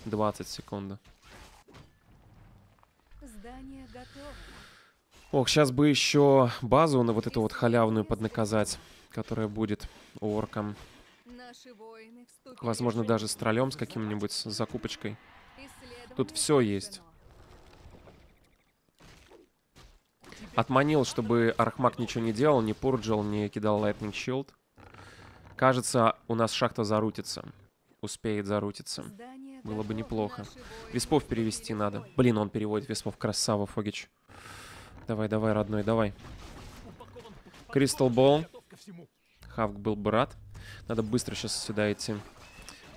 20 секунд. Здание готово. Ох, сейчас бы еще базу на вот эту вот халявную поднаказать, которая будет оркам. Вступили Возможно, даже с троллем, с каким-нибудь, закупочкой. Тут всё есть. завершено. Отманил, чтобы Архмак ничего не делал, не пурджил, не кидал Lightning Shield. Кажется, у нас шахта зарутится. Успеет зарутиться. Было бы неплохо. Веспов перевести надо. Блин, он переводит Веспов. Красава, Фогич. Давай, давай, родной, давай. Ко всему. Хавк был бы рад. Надо быстро сейчас сюда идти.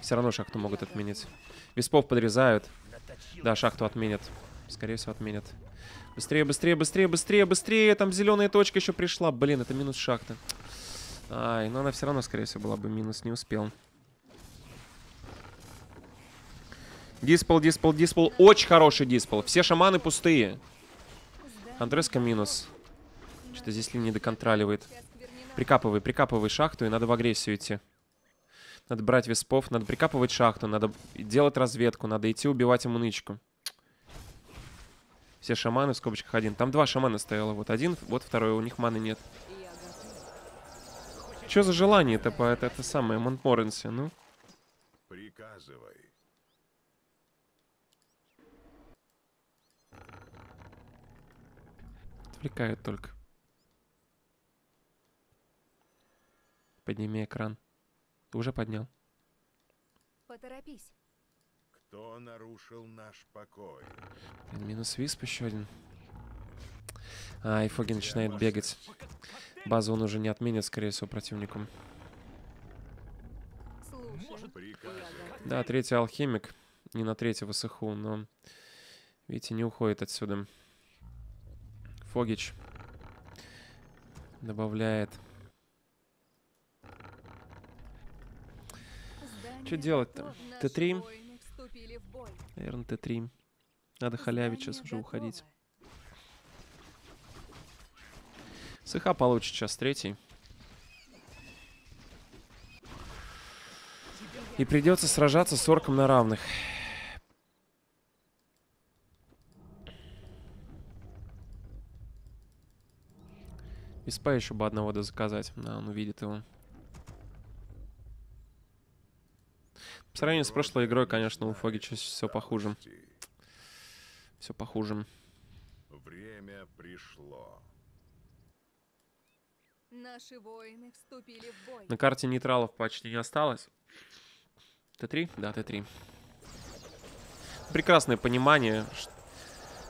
Все равно шахту могут отменить. Веспов подрезают. Да, шахту отменят. Скорее всего, отменят. Быстрее, быстрее, быстрее, быстрее, быстрее. Там зеленая точка еще пришла. Блин, это минус шахта. Ай, но она все равно, скорее всего, была бы минус. Не успел. Диспол, диспол, диспол. Очень хороший диспол. Все шаманы пустые. Андреска минус. Что-то здесь роща осквернена. Прикапывай, прикапывай шахту, и надо в агрессию идти. Надо брать веспов, надо прикапывать шахту, надо делать разведку, надо идти убивать ему нычку. Все шаманы в скобочках один. Там два шамана стояло. Вот один, вот второй. У них маны нет. Что за желание-то по это, это самое Монтморенси, ну? Приказывай. Отвлекают только. Подними экран. Ты уже поднял. Поторопись. Кто нарушил наш покой? Блин, Минус висп еще один. А, и Фоги начинает бегать. Базу он уже не отменит, скорее всего, Приказывай. Да, третий алхимик. Не на третьего сыху, но... Видите, не уходит отсюда. Фогич. Добавляет. Чё делать-то? готово. Т3? Наверное, Т3. Надо халявить сейчас уже уходить. Сыха получит сейчас третий. И придется сражаться с орком на равных. Виспа еще бы одного да заказать. Да, он увидит его. По сравнению с прошлой игрой, конечно, у Фогича все похуже. Все похуже. Время пришло. Наши воины вступили в бой. На карте нейтралов почти не осталось. Т3? Да, Т3. Прекрасное понимание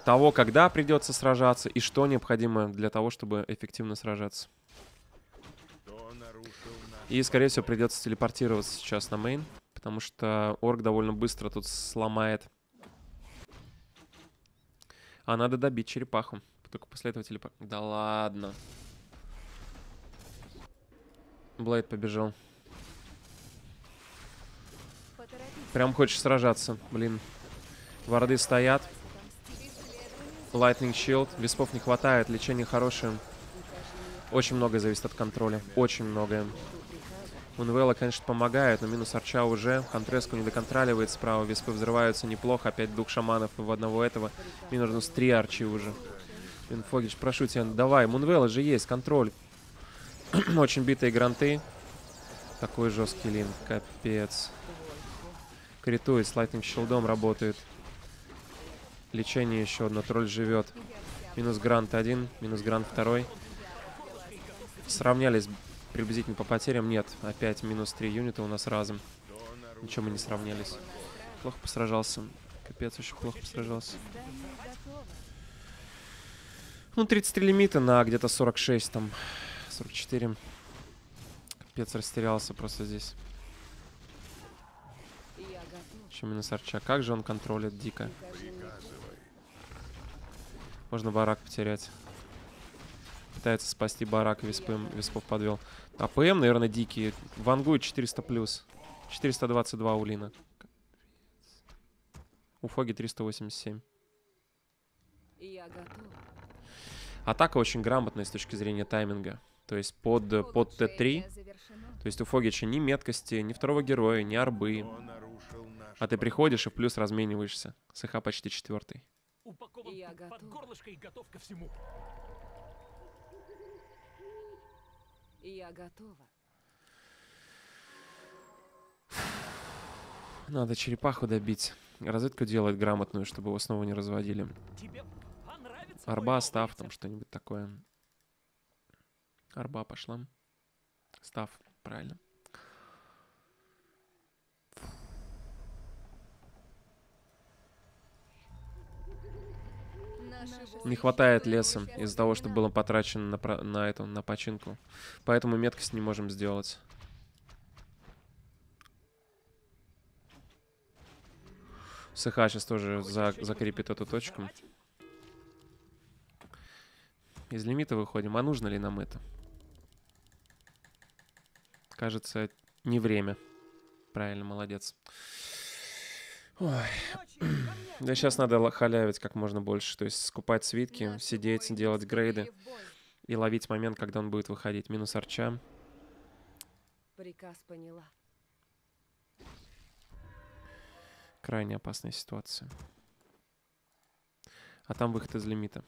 того, когда придется сражаться и что необходимо для того, чтобы эффективно сражаться. И, скорее всего, придется телепортироваться сейчас на мейн, потому что орк довольно быстро тут сломает. А надо добить черепаху. Только после этого телепорт... Да ладно. Блейд побежал. Прям хочешь сражаться, блин. Варды стоят. Lightning Shield. Виспов не хватает. Лечение хорошее. Очень многое зависит от контроля. Очень многое. Унвелла, конечно, помогает, но минус арча уже. Хантреску не доконтроливает справа. Виспы взрываются неплохо. Опять дух шаманов в одного этого. Минус три арчи уже. Инфогич, прошу тебя, давай. Мунвелла же есть, контроль. Очень битые гранты. Такой жесткий лин, капец. Критует, с Lightning Shieldом работает. Лечение еще одно, тролль живет. Минус грант один, минус грант второй. Сравнялись приблизительно по потерям. Нет, опять минус 3 юнита у нас разом. Ничего мы не сравнялись. Плохо посражался. Капец, очень плохо посражался. Ну, 33 лимита на где-то 46, там, 44. Капец, растерялся просто здесь. Еще минус арча. Как же он контролит дико. Можно барак потерять. Пытается спасти барак, виспом, виспов подвел. APM, наверное, дикие. Вангует 400 плюс. 422 у Лина. У Фоги 387. Я готов. Атака очень грамотная с точки зрения тайминга. То есть под, под Т3, Улучшение завершено. то есть у Фогича ни меткости, ни второго героя, ни арбы. А ты приходишь и в плюс размениваешься. СХ почти четвертый. Упакован Я под горлышко и готов ко всему. Я готова. Надо черепаху добить. Разведку делать грамотную, чтобы его снова не разводили. Арба, став, там что-нибудь такое. Арба пошла. Став, правильно. Наши Не хватает леса из-за того, что было потрачено на, на эту, на починку. Поэтому меткость не можем сделать. СХ сейчас тоже за- закрепит эту точку. Из лимита выходим. А нужно ли нам это? Кажется, не время. Правильно, молодец. Ой. Да сейчас надо халявить как можно больше. То есть скупать свитки, сидеть, делать грейды и ловить момент, когда он будет выходить. Минус арча. Приказ поняла. Крайне опасная ситуация. А там выход из лимита.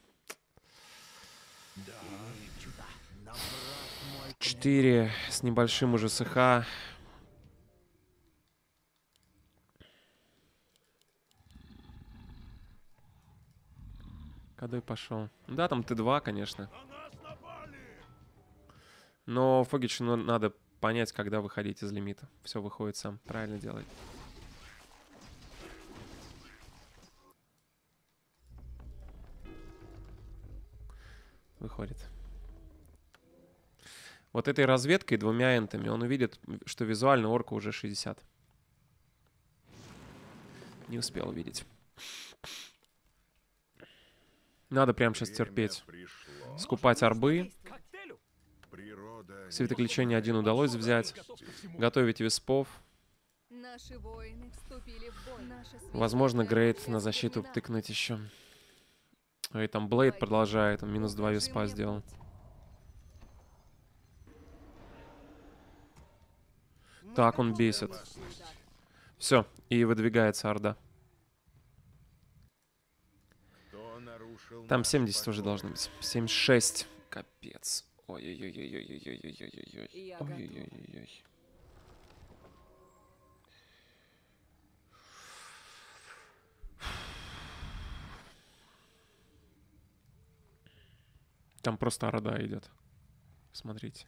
Четыре с небольшим уже СХ. Кадой пошел. Да, там Т2, конечно. Но Фогичу надо понять, когда выходить из лимита. Все выходит сам. Правильно делает. Выходит. Вот этой разведкой двумя энтами он увидит, что визуально орка уже 60. Не успел увидеть. Надо прямо сейчас терпеть. Скупать арбы. Светоключение один удалось взять. Готовить веспов. Возможно, грейд на защиту тыкнуть еще. И там Блейд продолжает, он минус два веспа сделал. Так, он бесит. Все, и выдвигается Орда. Там наш 70 уже должно быть. 76. Капец. Ой-ой-ой-ой-ой-ой-ой-ой-ой. Я готова. Ой-ой-ой-ой. Там просто Орда идет. Смотрите.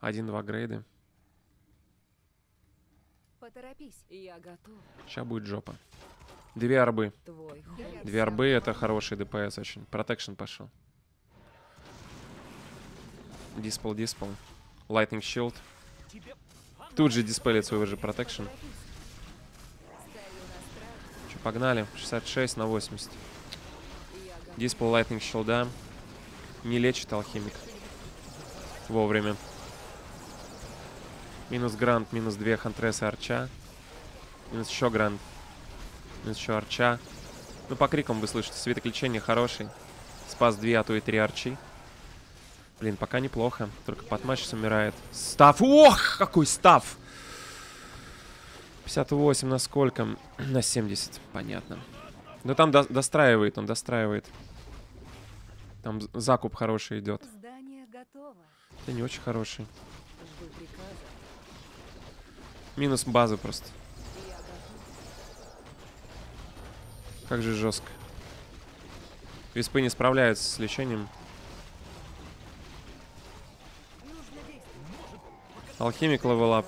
Один-два грейды. Поторопись. Я готов. Сейчас будет жопа. Две арбы. Две арбы это хороший DPS очень. Protection пошел. Dispel, dispel. Lightning Shield. Тут же диспелит свой же protection. Че, погнали. 66 на 80. Я готов. Диспел Lightning Shield. Не лечит алхимик. Вовремя. Минус грант, минус 2 хантреса арча. Минус еще грант. Еще арча. Ну, по крикам вы слышите. Свиток лечения хороший. Спас 2, а то и 3 арчи. Блин, пока неплохо. Только под матч умирает. Став. Ох, какой став! 58 на сколько? на 70. Понятно. Ну там до- достраивает, он достраивает. Там закуп хороший идет. Это не очень хороший. Минус базы просто. Я готов. Как же жестко. Виспы не справляются с лечением. Алхимик level up.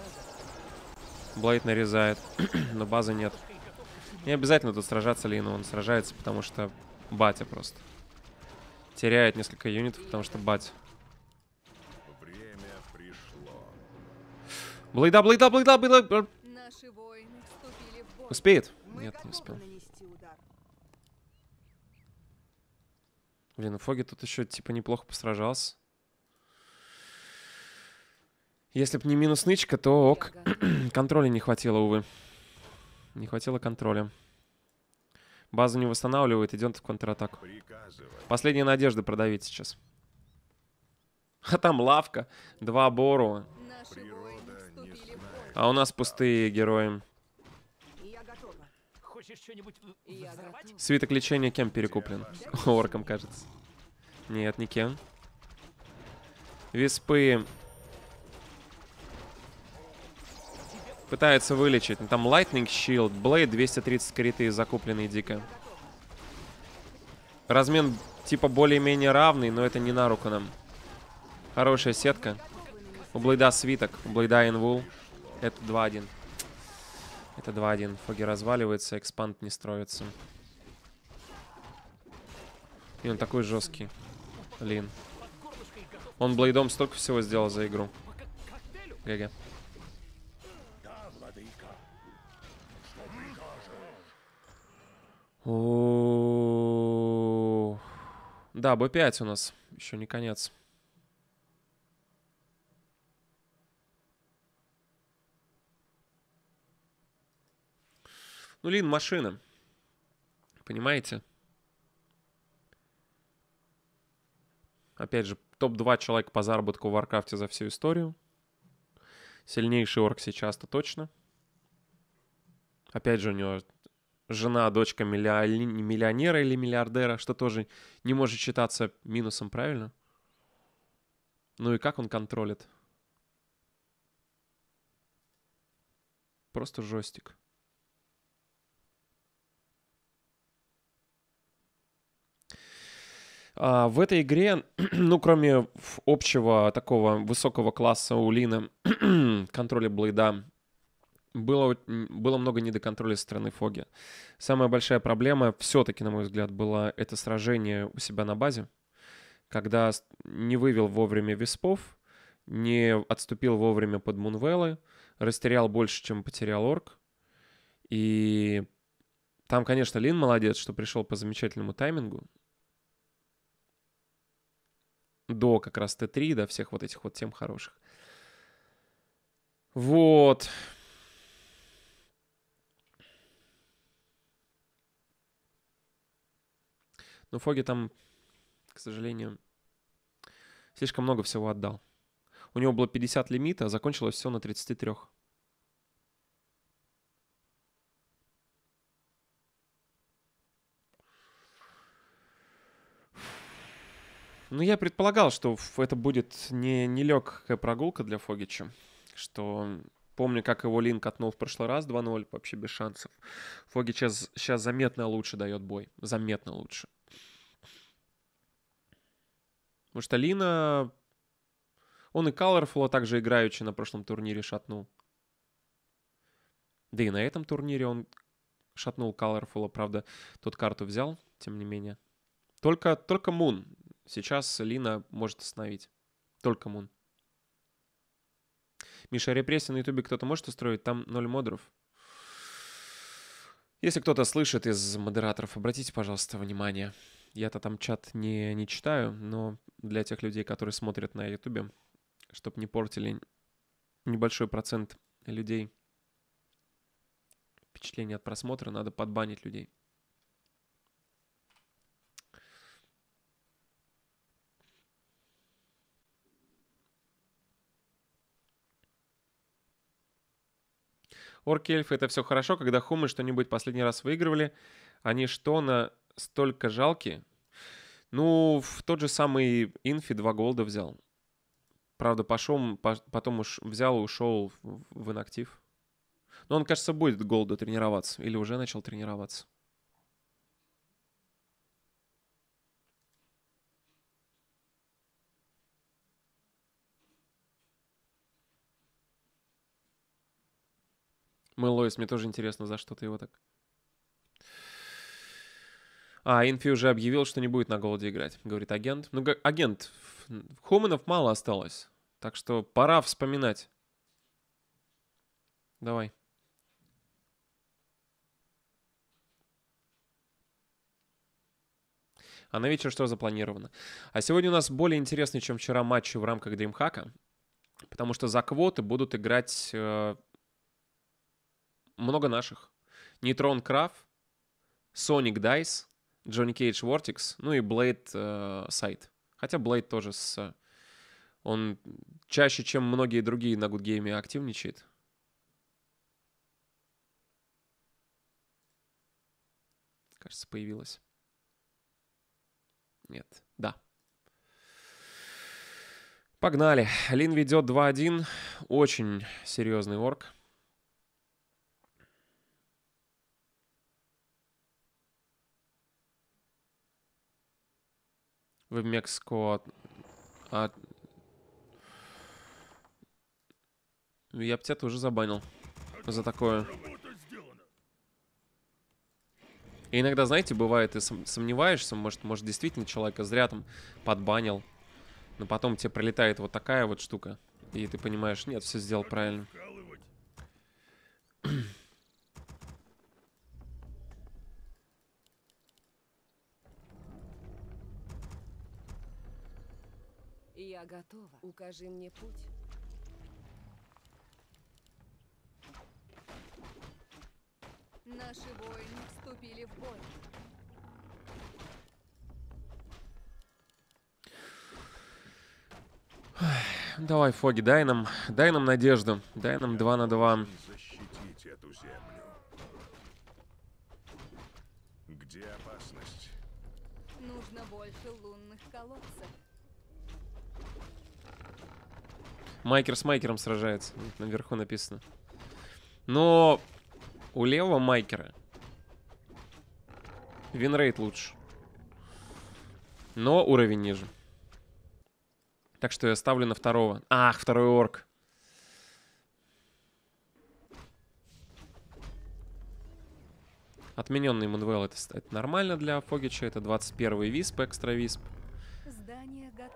Блейд нарезает. Но базы нет. Не обязательно тут сражаться Лину. Он сражается, потому что батя просто. Теряет несколько юнитов, потому что батя. Время пришло. Блейда, блейда, блейда, блейда. Успеет? Нет, не успел. Блин, ну Фоги тут еще типа неплохо посражался. Если бы не минус нычка, то ок. Контроля не хватило, увы. Не хватило контроля. Базу не восстанавливает, идет в контратаку. Последняя надежда продавить сейчас. А там лавка, два бору, а у нас пустые герои. Свиток лечения кем перекуплен? Орком, кажется. Нет, не кем. Виспы пытается вылечить. Ну, Там Lightning Shield, Blade 230 криты закупленный дико. Размен типа более-менее равный, но это не на руку нам. Хорошая сетка. У Блейда свиток, у Блейда инвул. Это 2-1. Это 2-1. Фоги разваливается, экспанд не строится. И он такой жесткий. Лин. Он Блейдом столько всего сделал за игру. ГГ. Да, Б5 у нас. Еще не конец. Ну, Лин машина. Понимаете? Опять же, топ-2 человека по заработку в Варкрафте за всю историю. Сильнейший орк сейчас-то точно. Опять же, у него жена, дочка миллионера или миллиардера, что тоже не может считаться минусом, правильно? Ну и как он контролит? Просто жестик. А, в этой игре, ну, кроме общего такого высокого класса у Лина контроля Блейда, было, было много недоконтроля со стороны Фоги. Самая большая проблема все-таки, на мой взгляд, была это сражение у себя на базе, когда не вывел вовремя виспов, не отступил вовремя под Мунвеллы, растерял больше, чем потерял Орк. И там, конечно, Лин молодец, что пришел по замечательному таймингу. До как раз Т3, до всех вот этих вот тем хороших. Вот. Но Фоги там, к сожалению, слишком много всего отдал. У него было 50 лимита, а закончилось все на 33. Ну, я предполагал, что это будет не, не легкая прогулка для Фогича. Что помню, как его Лин катнул в прошлый раз 2-0, вообще без шансов. Фогич сейчас, сейчас заметно лучше дает бой. Заметно лучше. Потому что Лина... Он и Colorful также играючи на прошлом турнире шатнул. Да и на этом турнире он шатнул Colorful, правда, тот карту взял, тем не менее. Только, только Мун. Сейчас Лина может остановить. Только Мун. Миша, репрессии на Ютубе кто-то может устроить? Там ноль модеров. Если кто-то слышит из модераторов, обратите, пожалуйста, внимание. Я-то там чат не, не читаю, но для тех людей, которые смотрят на Ютубе, чтобы не портили небольшой процент людей впечатление от просмотра, надо подбанить людей. Орки, эльфы — это все хорошо, когда хумы что-нибудь последний раз выигрывали. Они что, настолько жалкие? Ну, в тот же самый Инфи два голда взял. Правда, пошел, потом уж взял и ушел в, в инактив. Но он, кажется, будет голду тренироваться. Или уже начал тренироваться. Мэл Лоис, мне тоже интересно, за что ты его так... А, Инфи уже объявил, что не будет на голоде играть, говорит агент. Ну, агент, Хуманов мало осталось, так что пора вспоминать. Давай. А на вечер что запланировано? А сегодня у нас более интересный, чем вчера матчи в рамках Дримхака, потому что за квоты будут играть э, много наших. Нейтрон Краф, Sonic Dice, Джонни Кейдж Vortex, ну и Blade э, Сайт. Хотя Blade тоже с... Он чаще, чем многие другие на Good активничает. Кажется, появилась. Нет, да. Погнали. Лин ведет 2-1. Очень серьезный орк. В Мексику. А... Я бы тебя тоже забанил за такое. И иногда, знаете, бывает, ты сомневаешься, может, может действительно человека зря там подбанил, но потом тебе прилетает вот такая вот штука, и ты понимаешь, нет, все сделал правильно. Я готова. Укажи мне путь. Наши воины вступили в бой. Давай, Фоги, дай нам, дай нам надежду. Дай нам 2 на 2. Защитить эту землю. Где опасность? Нужно больше лунных колодцев. Майкер с Майкером сражается. Наверху написано. Но у левого Майкера win rate лучше. Но уровень ниже. Так что я ставлю на второго. Ах, второй орк. Отмененный Moon Well это, это нормально для Фогича. Это 21 wisp, extra wisp.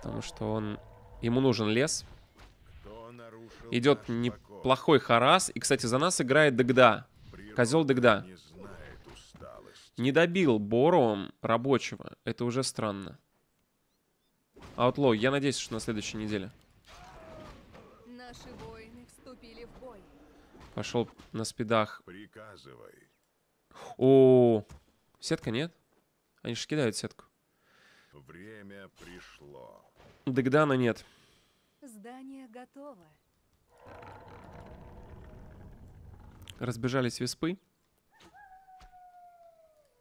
Потому что он... Ему нужен лес. Идет неплохой Харас. И, кстати, за нас играет Дегда. Козел Дегда. Не добил Бором рабочего. Это уже странно. Аутлоу, я надеюсь, что на следующей неделе. Наши воины вступили в бой. Пошел на спидах. Приказывай. О, сетка нет? Они же кидают сетку. Время пришло. Дегдана нет. Здание готово. Разбежались виспы.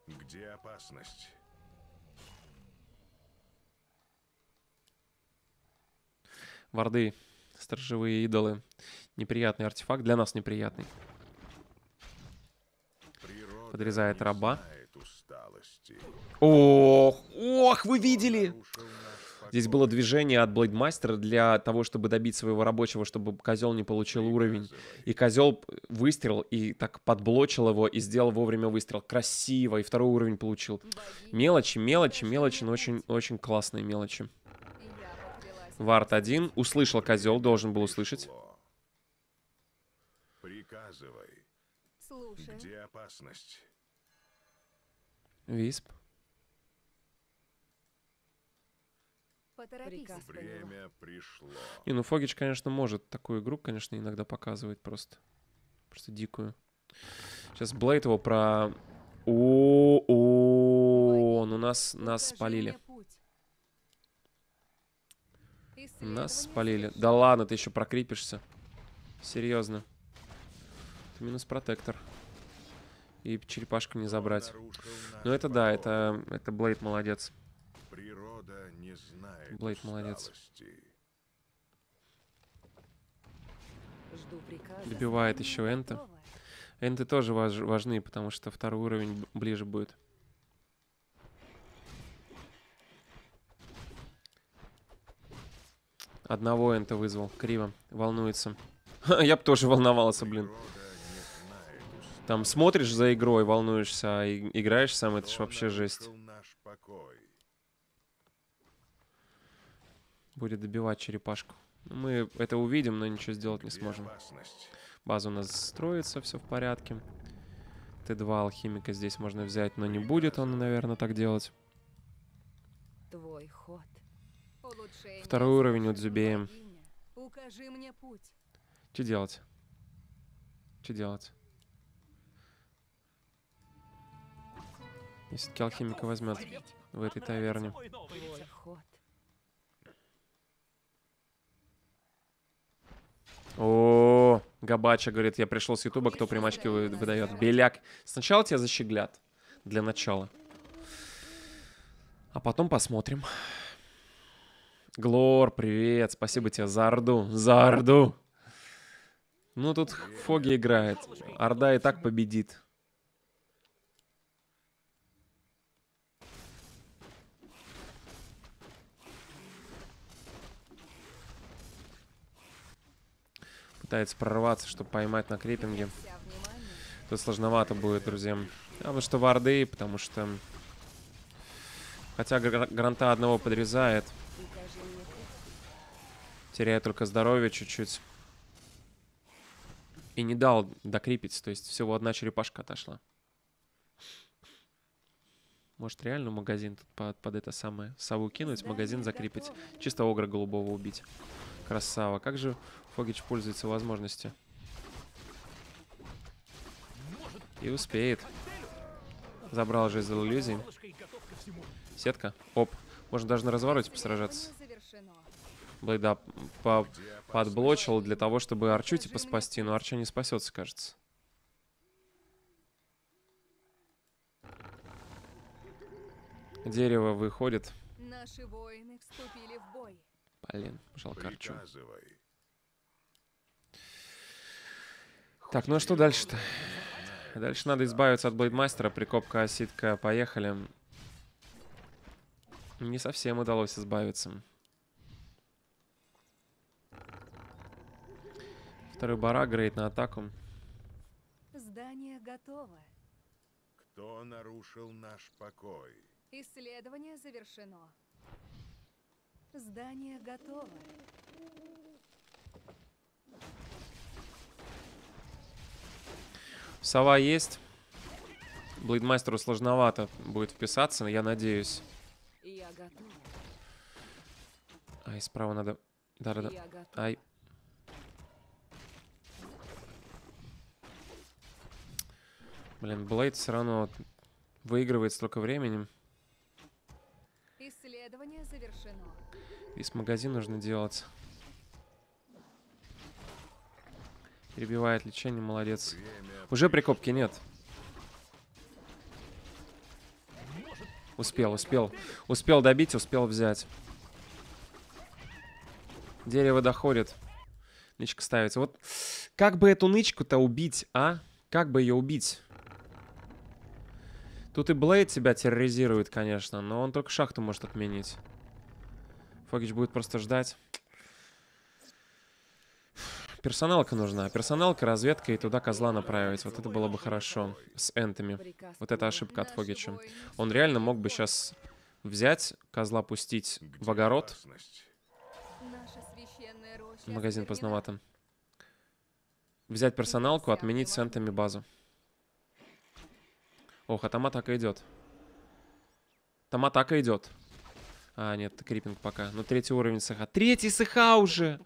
Где опасность? Варды, сторожевые идолы. Неприятный артефакт. Для нас неприятный. Природа Подрезает раба. Ох, ох, вы видели? Здесь было движение от Блейдмастера для того, чтобы добить своего рабочего, чтобы козел не получил уровень. И козел выстрел и так подблочил его и сделал вовремя выстрел. Красиво. И второй уровень получил. Мелочи, мелочи, мелочи, но очень, очень классные мелочи. Вард один. Услышал козел, должен был услышать. Пришло. Приказывай, Слушай, где опасность? Висп. Поторопись. Приказ. Время пришло. Не, ну Фогич, конечно, может такую игру, конечно, иногда показывать просто. Просто дикую. Сейчас Блейд его про... О, о, ну нас, нас спалили. Нас спалили. Да ладно, ты еще прокрипишься. Серьезно. Ты минус протектор. И черепашку не забрать. Ну это да, это, это Блейд молодец. Природа не знает Блейд молодец. Добивает еще Энта. Энты тоже важ- важны, потому что второй уровень ближе будет. Одного энта вызвал. Криво. Волнуется. Я бы тоже волновался, блин. Там смотришь за игрой, волнуешься, а играешь сам, это ж вообще жесть. нарушил наш покой? Будет добивать черепашку. Мы это увидим, но ничего сделать не сможем. База у нас строится, все в порядке. Т2 алхимика здесь можно взять, но не будет он, наверное, так делать. Твой ход. Второй уровень у. Дзюбея. Богиня, Укажи мне путь. Что делать? Что делать? Если таки алхимика возьмет в этой таверне. Твой ход. О, Габача говорит, я пришел с Ютуба, кто примачки вы- выдает. Беляк. Сначала тебя защеглят. Для начала. А потом посмотрим. Глор, привет. Спасибо тебе за Орду. За Орду. Ну, тут Фоги играет. Орда и так победит. Пытается прорваться, чтобы поймать на внимание. Тут сложновато будет, друзья. А потому что варды, потому что... Хотя гра- гранта одного подрезает. Теряет только здоровье чуть-чуть. И не дал докрипить, то есть всего одна черепашка отошла. Может реально магазин тут под, под это самое сову кинуть, магазин закрепить. Чисто огра голубого убить. Красава. Как же Фогич пользуется возможностью? И успеет. Забрал же из иллюзий. Сетка. Оп. Можно даже на развороте посражаться. Блейда по подблочил для того, чтобы Арчу типа спасти, но Арча не спасется, кажется. Дерево выходит. Наши воины вступили в бой. Блин, жалко Арчу. Приказывай. Так, ну а что дальше-то? Дальше надо избавиться от Блейдмастера. Прикопка, оситка, поехали. Не совсем удалось избавиться. Второй барак грейд на атаку. Здание готово. Кто нарушил наш покой? Исследование завершено. Здание готово. Сова есть. Блейдмастеру сложновато будет вписаться, но я надеюсь. Я. Ай, справа надо... Да-да-да. Ай. Блин, Блейд все равно выигрывает столько времени. Исследование завершено. Весь магазин нужно делать. Перебивает лечение, молодец. Время Уже прикопки нет. Успел, успел. Успел добить, успел взять. Дерево доходит. Нычка ставится. Вот как бы эту нычку-то убить, а? Как бы ее убить? Тут и Блейд тебя терроризирует, конечно, но он только шахту может отменить. Фогич будет просто ждать. Персоналка нужна. Персоналка, разведка и туда козла направить. Вот это было бы хорошо. С энтами. Вот это ошибка от Фогича. Он реально мог бы сейчас взять, козла пустить в огород. Магазин поздновато. Взять персоналку, отменить с энтами базу. Ох, а там атака идет. Там атака идет. А, нет, крипинг пока. Ну, третий уровень СХ. Третий СХ уже!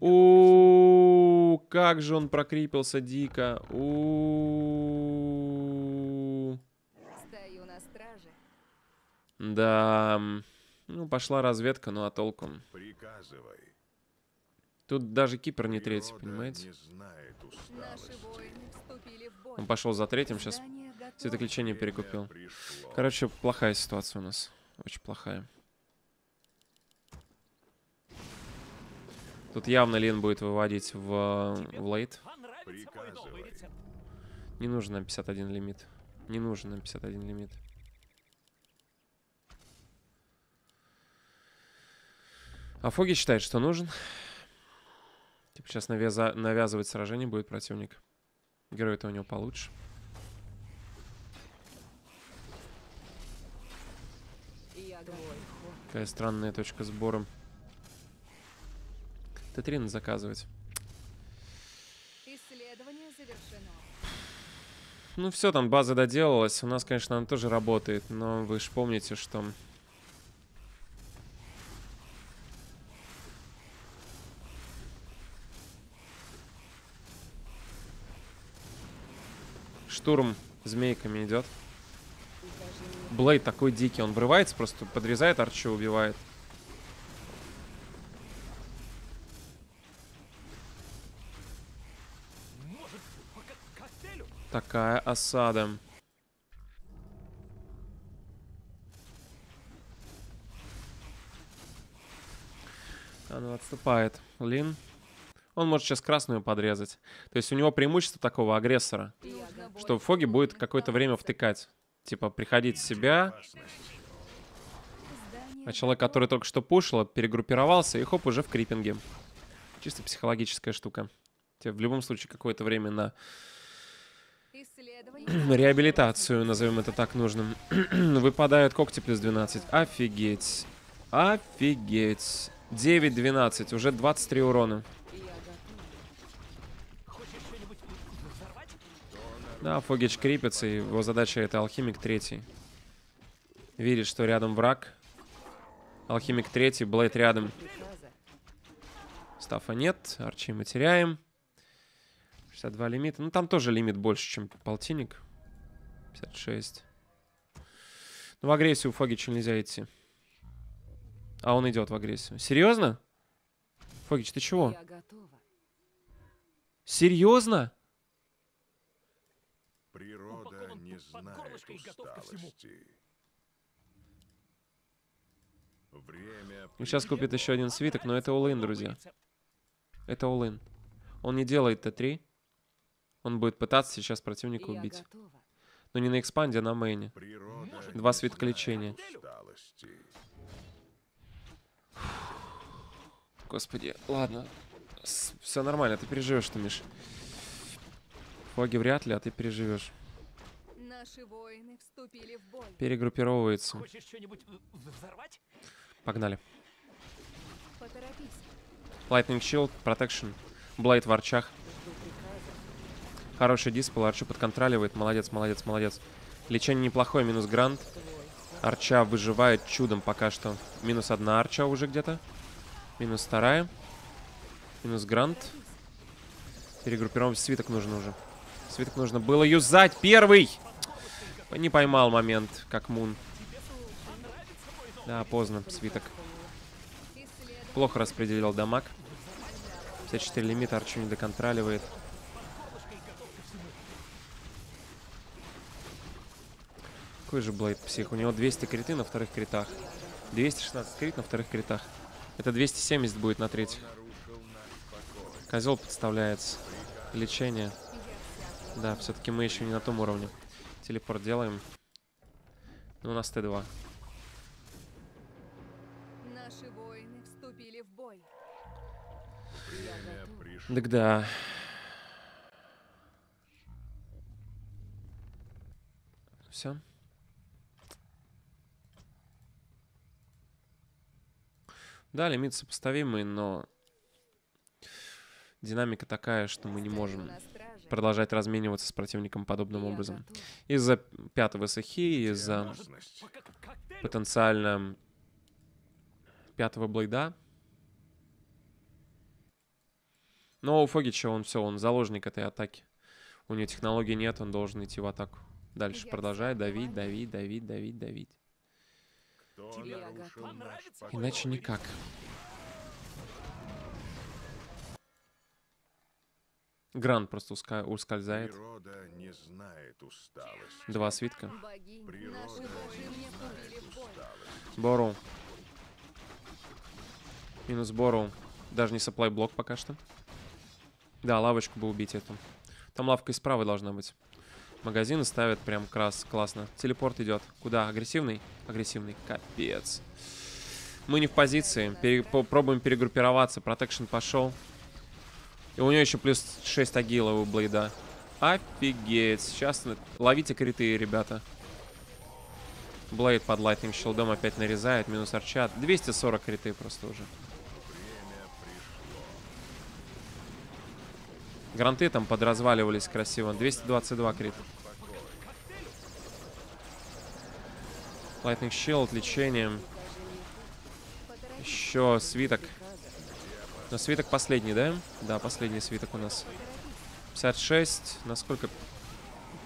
У, как же он прокрипился дико. У, Стою на страже. да. Ну, пошла разведка, ну а толку? Приказывай. Тут даже кипер не третий, понимаете? не знает Наши усталости. воины вступили в бой. Он пошел за третьим, сейчас цветоключение перекупил. пришло. Короче, плохая ситуация у нас. Очень плохая. Тут явно Лин будет выводить в, в лейт. Не нужен нам 51 лимит. Не нужен нам 51 лимит. А Фоги считает, что нужен. Типа сейчас навяза- навязывать сражение будет противник. Герой-то у него получше. Какая странная точка сбора. Т3 надо заказывать. Исследование завершено. Ну все, там база доделалась. У нас, конечно, она тоже работает, но вы же помните, что... Штурм змейками идет. Блейд такой дикий, он врывается, просто подрезает арчу, убивает. Может, по ко- коктейлю? Такая осада. Она отступает. Лин. Он может сейчас красную подрезать. То есть у него преимущество такого агрессора, что Фоги будет какое-то время втыкать. Типа приходить в себя, а человек, который только что пушил, перегруппировался и хоп, уже в крипинге. Чисто психологическая штука. Тебе в любом случае какое-то время на реабилитацию, назовем это так, нужным. Выпадают когти плюс 12. Офигеть. Офигеть. 9-12. Уже 23 урона. Да, Фогич крепится, его задача это алхимик третий. Видит, что рядом враг. Алхимик третий, Блейд рядом. Стафа нет, арчи мы теряем. 62 лимита. Ну, там тоже лимит больше, чем полтинник. 56. Ну, в агрессию у Фогича нельзя идти. А он идет в агрессию. Серьезно? Фогич, ты чего? Я готова. Серьезно? Природа не знает усталости. Время сейчас купит еще один свиток, но это all-in, друзья. Это all-in. Он не делает Т3. Он будет пытаться сейчас противника убить. готова. Но не на экспанде, а на мейне. Природа Два свитка лечения. Господи, ладно. Все нормально, ты переживешь, что, Миш. Фоги вряд ли, а ты переживешь. Наши воины вступили в бой. Перегруппировывается. Хочешь что-нибудь взорвать? Погнали. Поторопись. Lightning Shield, Protection. Блайт в арчах. Хороший диспел, арчу подконтроливает. Молодец, молодец, молодец. Лечение неплохое, минус грант. Арча выживает чудом пока что. Минус одна арча уже где-то. Минус вторая. Минус грант. Перегруппировать свиток нужно уже. Свиток нужно было юзать. Первый! Не поймал момент, как Мун. Да, поздно, свиток. Плохо распределил дамаг. 54 лимита, арчу не доконтроливает. Какой же Блейд псих? У него 200 криты на вторых критах. 216 крит на вторых критах. Это 270 будет на третьих. Козел подставляется. Лечение. Да, все-таки мы еще не на том уровне. Телепорт делаем. Ну, у нас Т2. Наши воины вступили в бой. Так да. Все. Да, лимит сопоставимый, но динамика такая, что мы не можем продолжать размениваться с противником подобным образом. Из-за пятого сахи, из-за потенциально пятого блейда. Но у Фогича он все, он заложник этой атаки. У него технологий нет, он должен идти в атаку. Дальше продолжает давить, давить, давить, давить, давить. Кто Тебе нарушил готов? наш Нравится? покой? Иначе никак. Грант просто уска- ускользает. Природа не знает усталости. Два свитка. Бору. Минус Бору. Даже не саплай блок пока что. Да, лавочку бы убить эту. Там лавка и справа должна быть. Магазины ставят прям крас, классно. Телепорт идет. Куда? Агрессивный? Агрессивный. Капец. Мы не в позиции. Пере- попробуем перегруппироваться. Протекшн пошел. И у нее еще плюс 6 агила у Блейда. Офигеть. Сейчас ловите криты, ребята. Блейд под Lightning щелдом опять нарезает. Минус арчат. 240 криты просто уже. Гранты там подразваливались красиво. 222 крит. Lightning Shield, лечение. Еще свиток. Но свиток последний, да? Да, последний свиток у нас. 56. Насколько?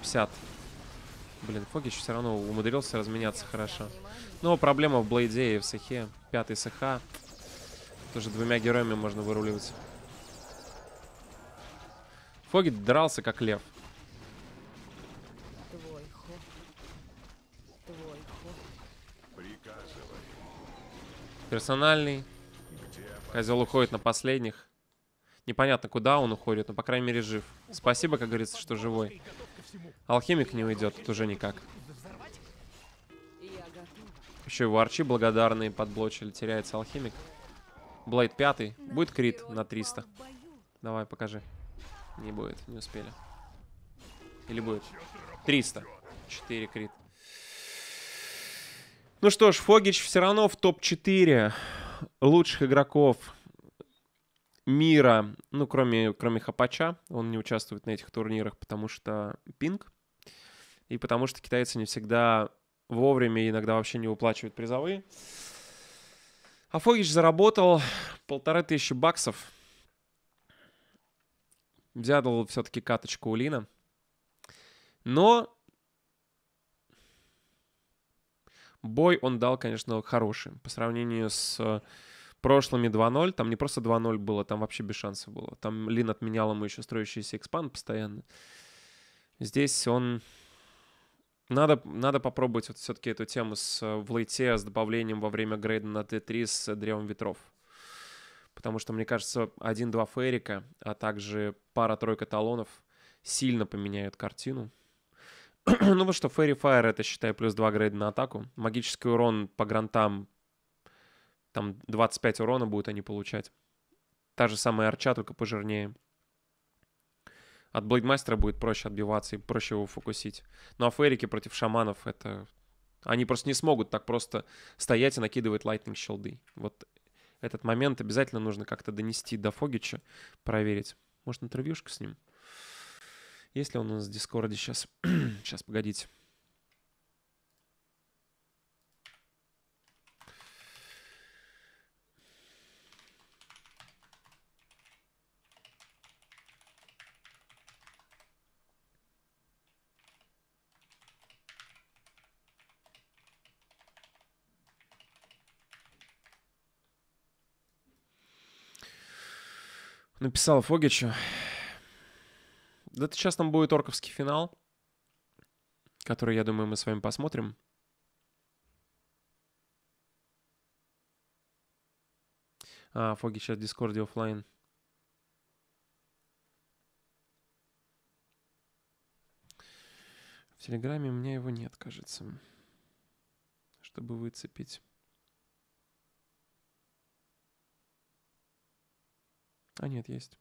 50. Блин, Фогич все равно умудрился разменяться хорошо. Но проблема в Блейде и в Сахе. Пятый СХ. Тоже двумя героями можно выруливать. Фогит дрался как лев. Твой ход. Твой ход. Приказывай. Персональный. Козел уходит на последних. Непонятно, куда он уходит, но, по крайней мере, жив. Спасибо, как говорится, что живой. Алхимик не уйдет, тут уже никак. Еще его арчи благодарные подблочили, теряется алхимик. Блейд пятый. Будет крит на 300. пал в бою. Давай, покажи. Не будет, не успели. Или будет? 300. 4 крит. Ну что ж, Фогич все равно в топ-4 лучших игроков мира. Ну, кроме, кроме Хапача. Он не участвует на этих турнирах, потому что пинг. И потому что китайцы не всегда вовремя иногда вообще не выплачивают призовые. А Фогич заработал полторы тысячи баксов. Взял все-таки каточку у Лина. Но бой он дал, конечно, хороший. По сравнению с э, прошлыми 2-0, там не просто 2-0 было, там вообще без шансов было. Там Лин отменял ему еще строящийся экспанд постоянно. Здесь он... Надо, надо попробовать вот все-таки эту тему с, э, в с добавлением во время грейда на Т3 с древом ветров. Потому что, мне кажется, один-два фейрика, а также пара-тройка талонов сильно поменяют картину. ну вот что, Fairy Fire это, считай, плюс 2 грейда на атаку. Магический урон по грантам, там 25 урона будут они получать. Та же самая арча, только пожирнее. От Блейдмастера будет проще отбиваться и проще его фокусить. Ну а фейрики против шаманов это... Они просто не смогут так просто стоять и накидывать lightning shield ы. Вот этот момент обязательно нужно как-то донести до Фогича, проверить. Может, интервьюшка с ним? Есть ли он у нас в Дискорде сейчас? сейчас, погодите. Написал Фогичу. Да сейчас там будет орковский финал, который, я думаю, мы с вами посмотрим. А, Фоги сейчас в Дискорде оффлайн. В Телеграме у меня его нет, кажется. Чтобы выцепить. А нет, есть.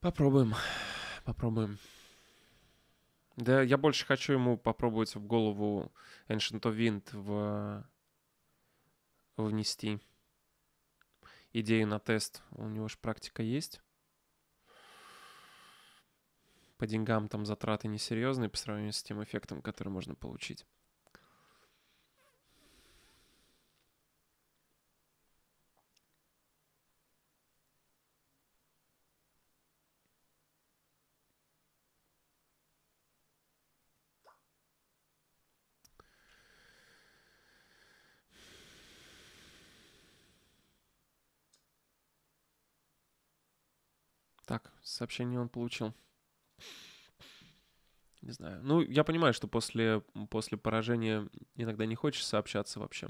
Попробуем. Попробуем. Да, я больше хочу ему попробовать в голову Ancient of Wind в... внести идею на тест. У него же практика есть. По деньгам там затраты несерьезные по сравнению с тем эффектом, который можно получить. Сообщение он получил. Не знаю. Ну, я понимаю, что после, после поражения иногда не хочется общаться вообще.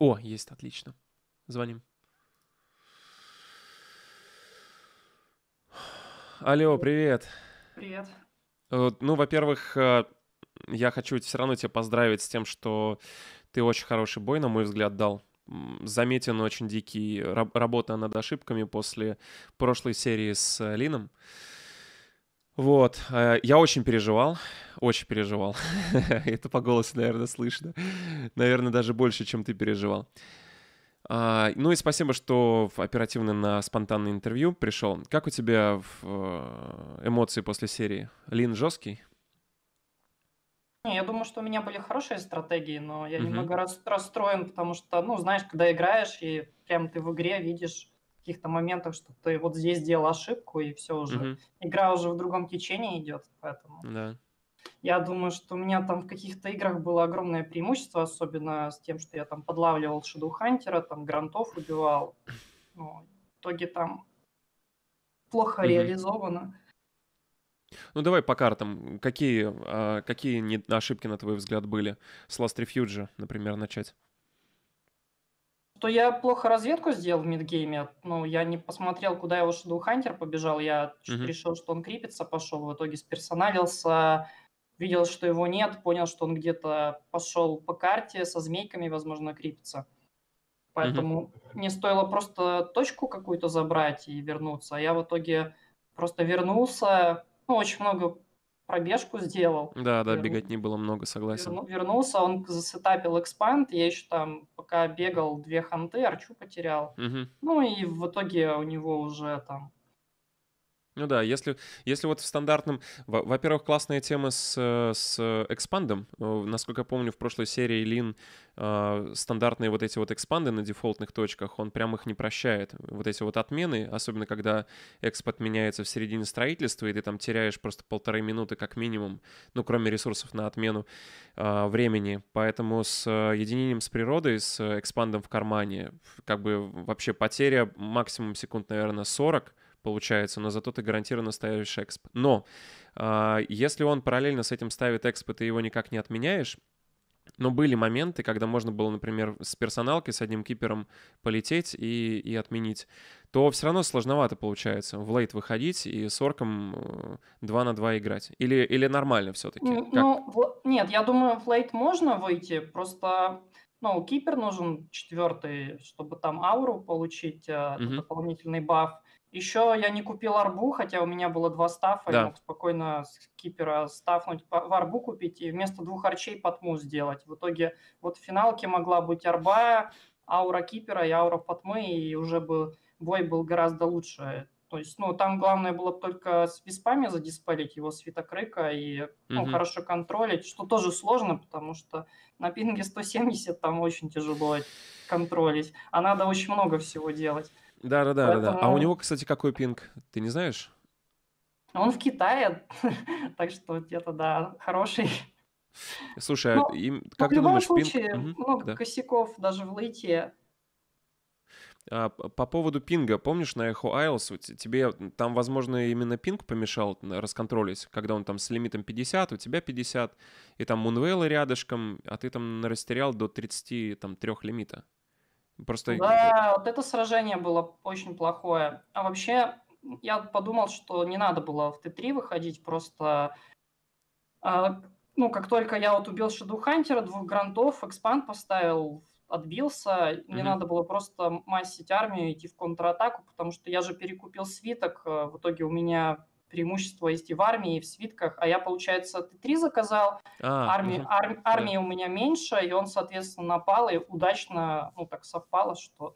О, есть, отлично. Звоним. Алло, привет. Привет. Ну, во-первых, э, я хочу все равно тебя поздравить с тем, что ты очень хороший бой, на мой взгляд, дал. Заметен очень дикий раб- работа над ошибками после прошлой серии с э, Лином. Вот, э, я очень переживал, очень переживал. Это по голосу, наверное, слышно. Наверное, даже больше, чем ты переживал. А, Ну и спасибо, что оперативно на спонтанное интервью пришел. Как у тебя э, эмоции после серии? Лин жесткий? Не, я думаю, что у меня были хорошие стратегии, но я Мгм. немного рас- расстроен, потому что, ну, знаешь, когда играешь, и прям ты в игре видишь в каких-то моментах, что ты вот здесь сделал ошибку, и все уже. Мгм, Игра уже в другом течении идет, поэтому Да. я думаю, что у меня там в каких-то играх было огромное преимущество, особенно с тем, что я там подлавливал Hunter, там грантов убивал. Ну, в итоге там плохо Мгм. реализовано. Ну давай по картам. Какие, а, какие не- ошибки, на твой взгляд, были? С Last Refuge, например, начать. То я плохо разведку сделал в мидгейме. Ну, я не посмотрел, куда его Shadow Hunter побежал. Я Мгм. решил, что он крипится, пошел. В итоге сперсоналился, видел, что его нет, понял, что он где-то пошел по карте со змейками, возможно, крипится. Поэтому мне стоило просто точку какую-то забрать и вернуться. А я в итоге просто вернулся, ну, очень много пробежку сделал. Да, да, Верну- бегать не было много, согласен. Верну- вернулся, он засетапил экспанд, я еще там, пока бегал, две ханты, арчу потерял. Мгм. Ну и в итоге у него уже там... Ну да, если, если вот в стандартном... во- Во-первых, классная тема с, э, с экспандом. Э, Насколько я помню, в прошлой серии Лин э, стандартные вот эти вот экспанды на дефолтных точках, он прям их не прощает. Вот эти вот отмены, особенно когда эксп отменяется в середине строительства, и ты там теряешь просто полторы минуты как минимум, ну, кроме ресурсов на отмену э, времени. Поэтому с э, единением с природой, с экспандом в кармане, как бы вообще потеря максимум секунд, наверное, 40, получается, но зато ты гарантированно ставишь эксп. Но а, если он параллельно с этим ставит эксп, и ты его никак не отменяешь, но были моменты, когда можно было, например, с персоналкой, с одним кипером полететь и, и отменить, то все равно сложновато получается в лейт выходить и с орком 2 на 2 играть. Или, или нормально все-таки? Ну, в- нет, я думаю, в лейт можно выйти, просто, ну, кипер нужен четвертый, чтобы там ауру получить, э, Мгм. дополнительный баф. Еще я не купил арбу, хотя у меня было два стафа, Да. я мог спокойно с кипера стафнуть, в арбу купить и вместо двух арчей потму сделать. В итоге вот в финалке могла быть арба, аура кипера и аура потмы, и уже бы бой был гораздо лучше. То есть, ну, там главное было только с виспами задиспелить его свитокрыка и ну, Мгм. хорошо контролить, что тоже сложно, потому что на пинге 170 там очень тяжело контролить, а надо очень много всего делать. Да-да-да. да, да. А у Поэтому- него, кстати, какой пинг? Ты не знаешь? Он в Китае, так что где-то, да, хороший. Слушай, а Ну, им- Но как в ты любом думаешь, случае, много да. косяков даже в лейте. А, по поводу пинга, помнишь, на Echo Isles тебе там, возможно, именно пинг помешал расконтролить, когда он там с лимитом 50, у тебя 50, и там Мунвейлы рядышком, а ты там растерял до 33 лимита. Просто... Да, вот это сражение было очень плохое. А вообще, я подумал, что не надо было в Т3 выходить, просто... а, ну, как только я вот убил Shadow Хантера, двух грантов, экспанд поставил, отбился, мне Мгм. надо было просто массить армию, идти в контратаку, потому что я же перекупил свиток, э, в итоге у меня преимущество есть и в армии, и в свитках, а я, получается, Т3 заказал, А, армии, мгм. ар- армии у меня меньше, и он, соответственно, напал, и удачно, ну, так совпало, что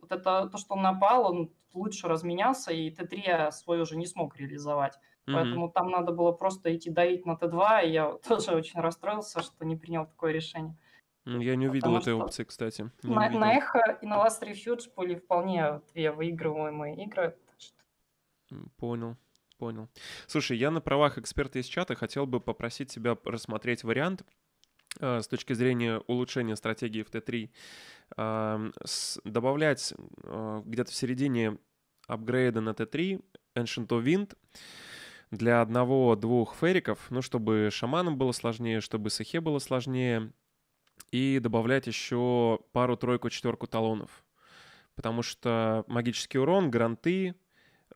вот это, то, что он напал, он лучше разменялся, и Т3 я свой уже не смог реализовать. Мгм. Поэтому там надо было просто идти давить на Т2, и я тоже очень расстроился, что не принял такое решение. Я не увидел потому этой что опции, кстати. Не На, увидел. на Эхо и на Last Refuge были вполне две выигрываемые игры. что Понял, понял. Слушай, я на правах эксперта из чата хотел бы попросить тебя рассмотреть вариант э, с точки зрения улучшения стратегии в Т3. Ам, с- добавлять э, где-то в середине апгрейда на Т3 Ancient of Wind для одного-двух фериков, ну, чтобы шаманам было сложнее, чтобы сахе было сложнее, и добавлять еще пару-тройку, четверку талонов. Потому что магический урон, гранты,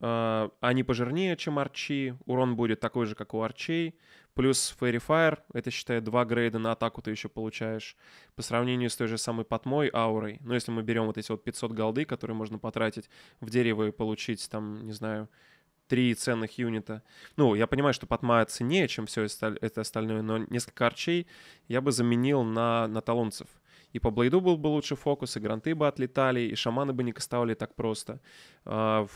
они пожирнее, чем арчи. Урон будет такой же, как у арчей. Плюс Fairy Fire, это, считай, два грейда на атаку ты еще получаешь. По сравнению с той же самой Потмой, аурой. Но если мы берем вот эти вот 500 голды, которые можно потратить в дерево и получить, там, не знаю, три ценных юнита. Ну, я понимаю, что Потма ценнее, чем все это остальное, но несколько арчей я бы заменил на, на талонцев. И по блейду был бы лучше фокус, и гранты бы отлетали, и шаманы бы не кастовали так просто. А,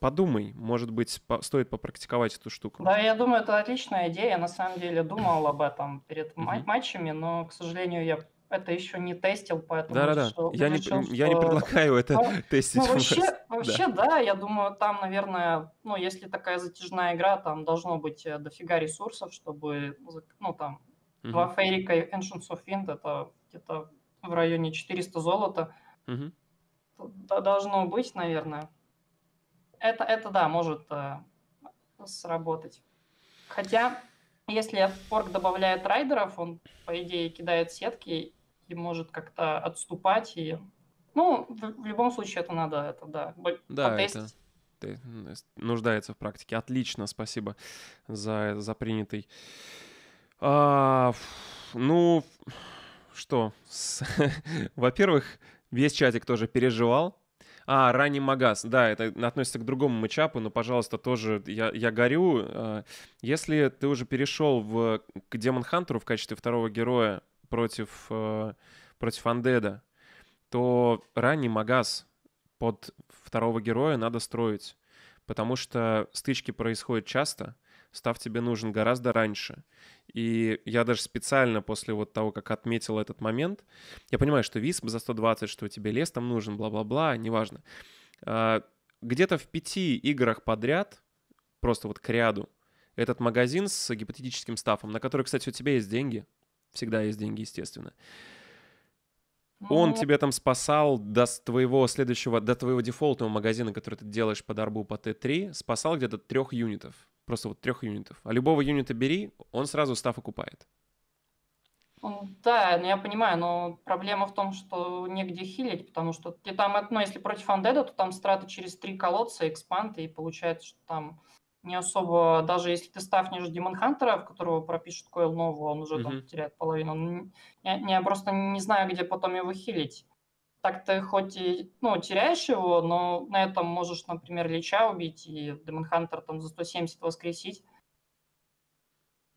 Подумай, может быть, стоит попрактиковать эту штуку. Да, я думаю, это отличная идея. Я на самом деле думал об этом перед матчами, но, к сожалению, я это еще не тестил, поэтому Да-да-да, я не, решил, я не что- предлагаю это Ну, тестить. Ну, вообще, вообще, да, я думаю, там, наверное, ну, если такая затяжная игра, там должно быть э, дофига ресурсов, чтобы, ну, там, Мгм, два фейрика и Ancients of Wind, это где-то в районе 400 золота. Д- Должно быть, наверное. Это, это да, может э, сработать. Хотя, если орк добавляет райдеров, он, по идее, кидает сетки и может как-то отступать. И... Ну, в, в любом случае, это надо, это да, Да, потестить. это ты, нуждается в практике. Отлично, спасибо за, за принятый. А, ну, что? Во-первых, весь чатик тоже переживал. А, ранний Магаз. Да, это относится к другому матчапу, но, пожалуйста, тоже я, я горю. А, Если ты уже перешел в, к Демон Хантеру в качестве второго героя против, э, против Андеда, то ранний Магаз под второго героя надо строить. Потому что стычки происходят часто, став тебе нужен гораздо раньше. И я даже специально после вот того, как отметил этот момент, я понимаю, что висп за 120, что тебе лес там нужен, бла-бла-бла, неважно. А, Где-то в пяти играх подряд, просто вот к ряду, этот магазин с гипотетическим стафом, на который, кстати, у тебя есть деньги, всегда есть деньги, естественно, он тебе там спасал до твоего следующего, до твоего дефолтного магазина, который ты делаешь под арбу по Т3, спасал где-то трех юнитов. Просто вот трех юнитов. А любого юнита бери, он сразу став окупает. Да, ну я понимаю, но проблема в том, что негде хилить, потому что ты там, ну, если против андеда, то там страты через три колодца, экспанд, и получается, что там не особо, даже если ты ставнешь Демон Хантера, в которого пропишут койл нового, он уже там Мгм. теряет половину. Ну, Я, я просто не знаю, где потом его хилить. Так ты хоть и, ну, теряешь его, но на этом можешь, например, Лича убить и Демон Хантер там за 170 воскресить.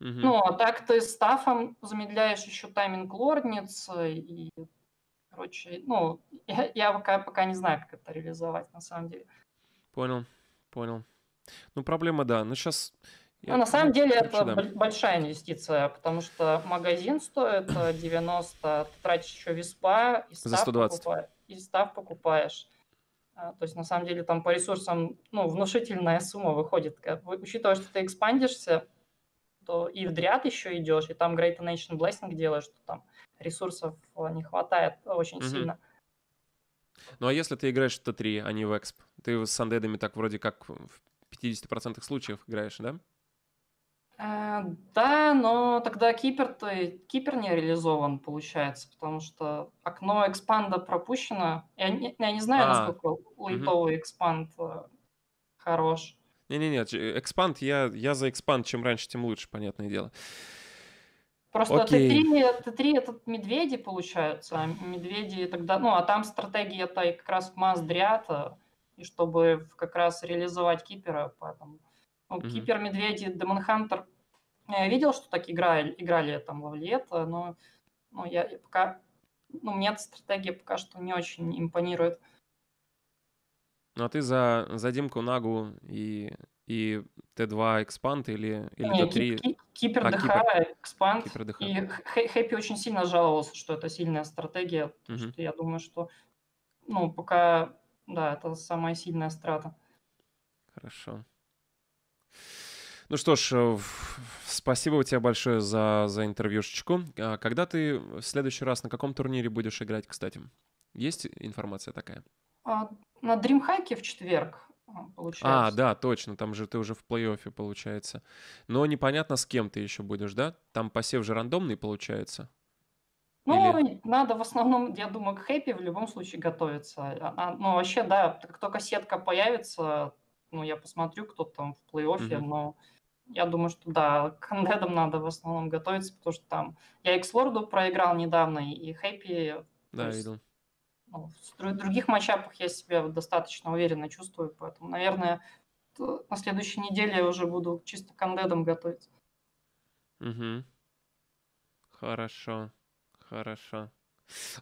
Мгм. Ну, а так ты стафом замедляешь еще тайминг лордниц и, короче, ну, я, я пока, пока не знаю, как это реализовать на самом деле. Понял, понял. Ну, проблема, да. Ну, сейчас... Ну, на самом деле это да. большая инвестиция, потому что магазин стоит э, 90, ты тратишь еще виспа, и За став, 120. покупа- и став покупаешь. А, То есть, на самом деле, там по ресурсам, ну, внушительная сумма выходит. Учитывая, что ты экспандишься, то и в дряд еще идешь, и там Great Nation Blessing делаешь, что там ресурсов э, не хватает очень Мгм. сильно. Ну а если ты играешь в Т3, а не в Эксп? Ты с андедами так вроде как в 50% случаев играешь, да? Э, Да, но тогда кипер-то кипер не реализован, получается, потому что окно экспанда пропущено. Я не, я не знаю, А, насколько лайтовый экспанд э, хорош. Не-не-не, ч- экспанд, я, я за экспанд, чем раньше, тем лучше, понятное дело. Просто Окей. Т3, Т3 это медведи, получаются, а медведи тогда, ну, а там стратегия-то как раз маздрят, и чтобы в- как раз реализовать кипера, поэтому... Мгм. Кипер, медведи, Демон Хантер, я видел, что так играли, играли там во Валета, но ну, я, я пока... Ну, мне эта стратегия пока что не очень импонирует. Ну а ты за, за Димку Нагу и, и Т2 экспанд или, или Не, Т3 ки- ки- Кипер А, ДХ, Кипер. экспанд, Кипер ДХ? и Хэ- Хэппи очень сильно жаловался, что это сильная стратегия, Мгм. что я думаю, что, ну, пока, да, это самая сильная страта. Хорошо. Ну что ж, э, спасибо тебе большое за, за интервьюшечку. А Когда ты в следующий раз на каком турнире будешь играть, кстати? Есть информация такая? А на Дримхайке в четверг, а, А, получается. да, точно, там же ты уже в плей-оффе, получается. Но непонятно, с кем ты еще будешь, да? Там посев же рандомный, получается. Ну, Или- надо в основном, я думаю, к хэппи в любом случае готовиться. А- а, ну, вообще, да, как только сетка появится, ну, я посмотрю, кто там в плей-оффе, Мгм. но я думаю, что да, к андедам надо в основном готовиться, потому что там я X-Lord проиграл недавно, и- хэппи, Да, есть видел. ну, в дру- других матчапах я себя достаточно уверенно чувствую, поэтому, наверное, на следующей неделе я уже буду чисто к андедам готовиться. Угу. Хорошо, хорошо.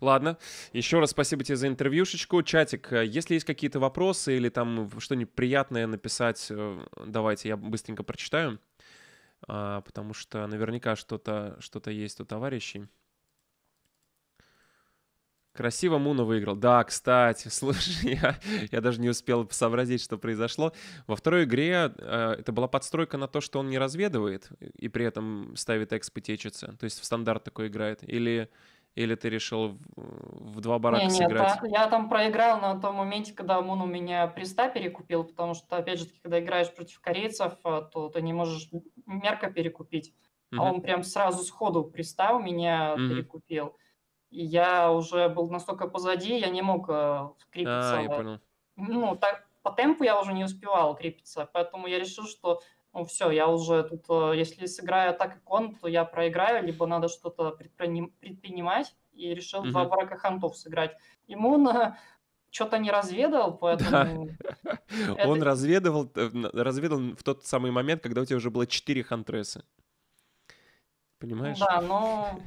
Ладно, еще раз спасибо тебе за интервьюшечку. Чатик, э, если есть какие-то вопросы или там что-нибудь приятное написать, э, давайте я быстренько прочитаю, а, потому что наверняка что-то что есть у товарищей. Красиво Муна выиграл. Да, кстати, слушай, я, я даже не успел сообразить, что произошло. Во второй игре э, это была подстройка на то, что он не разведывает и при этом ставит экспы течется. То есть в стандарт такой играет. Или, или ты решил в, в два барака Не, нет, сыграть? а- я там проиграл на том моменте, когда Мун у меня приста перекупил, потому что, опять же, когда играешь против корейцев, а, то ты не можешь мерка перекупить. А Мгм. он прям сразу сходу приста у меня Мгм. перекупил. И я уже был настолько позади, я не мог э, крепиться. А, я понял. Ну, так по темпу я уже не успевал крепиться, поэтому я решил, что ну все, я уже тут, э, если сыграю так как он, то я проиграю, либо надо что-то предприним- предпринимать, и решил два Мгм. барака хантов сыграть. Ему что-то не разведал, поэтому... Он Это- разведывал, э, разведал в тот самый момент, когда у тебя уже было 4 хантреса. Понимаешь? Да, но...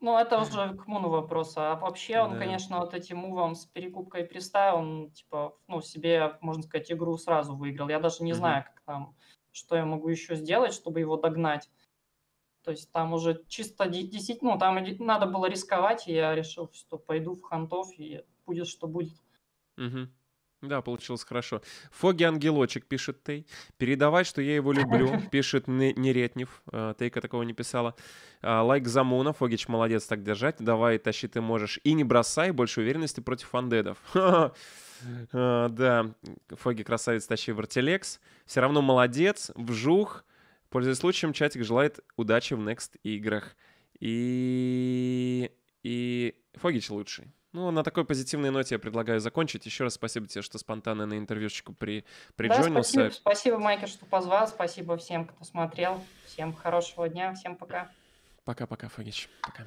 Ну, это уже к Муну вопрос. А вообще он, Да. конечно, вот этим мувом с перекупкой приста, он, типа, ну, себе, можно сказать, игру сразу выиграл. Я даже не знаю, как там, что я могу еще сделать, чтобы его догнать. То есть там уже чисто де- действительно, ну, там надо было рисковать, и я решил, что пойду в хантов, и будет, что будет. Мгм. Да, получилось хорошо. Фоги Ангелочек, пишет Тей. Передавать, что я его люблю, пишет Не- Неретнев. Э, Тейка такого не писала. А, Лайк Замуна. Фогич, молодец так держать. Давай, тащи ты можешь. И не бросай, больше уверенности против андедов. А, Да, Фоги красавец, тащи вертелекс. Все равно молодец, вжух. Пользуясь случаем, чатик желает удачи в next играх. И... И Фогич лучший. Ну, на такой позитивной ноте я предлагаю закончить. Еще раз спасибо тебе, что спонтанно на интервьюшечку при... Да, приджойнился. спасибо, спасибо, Майкер, что позвал. Спасибо всем, кто смотрел. Всем хорошего дня. Всем пока. Пока-пока, Фогич. Пока.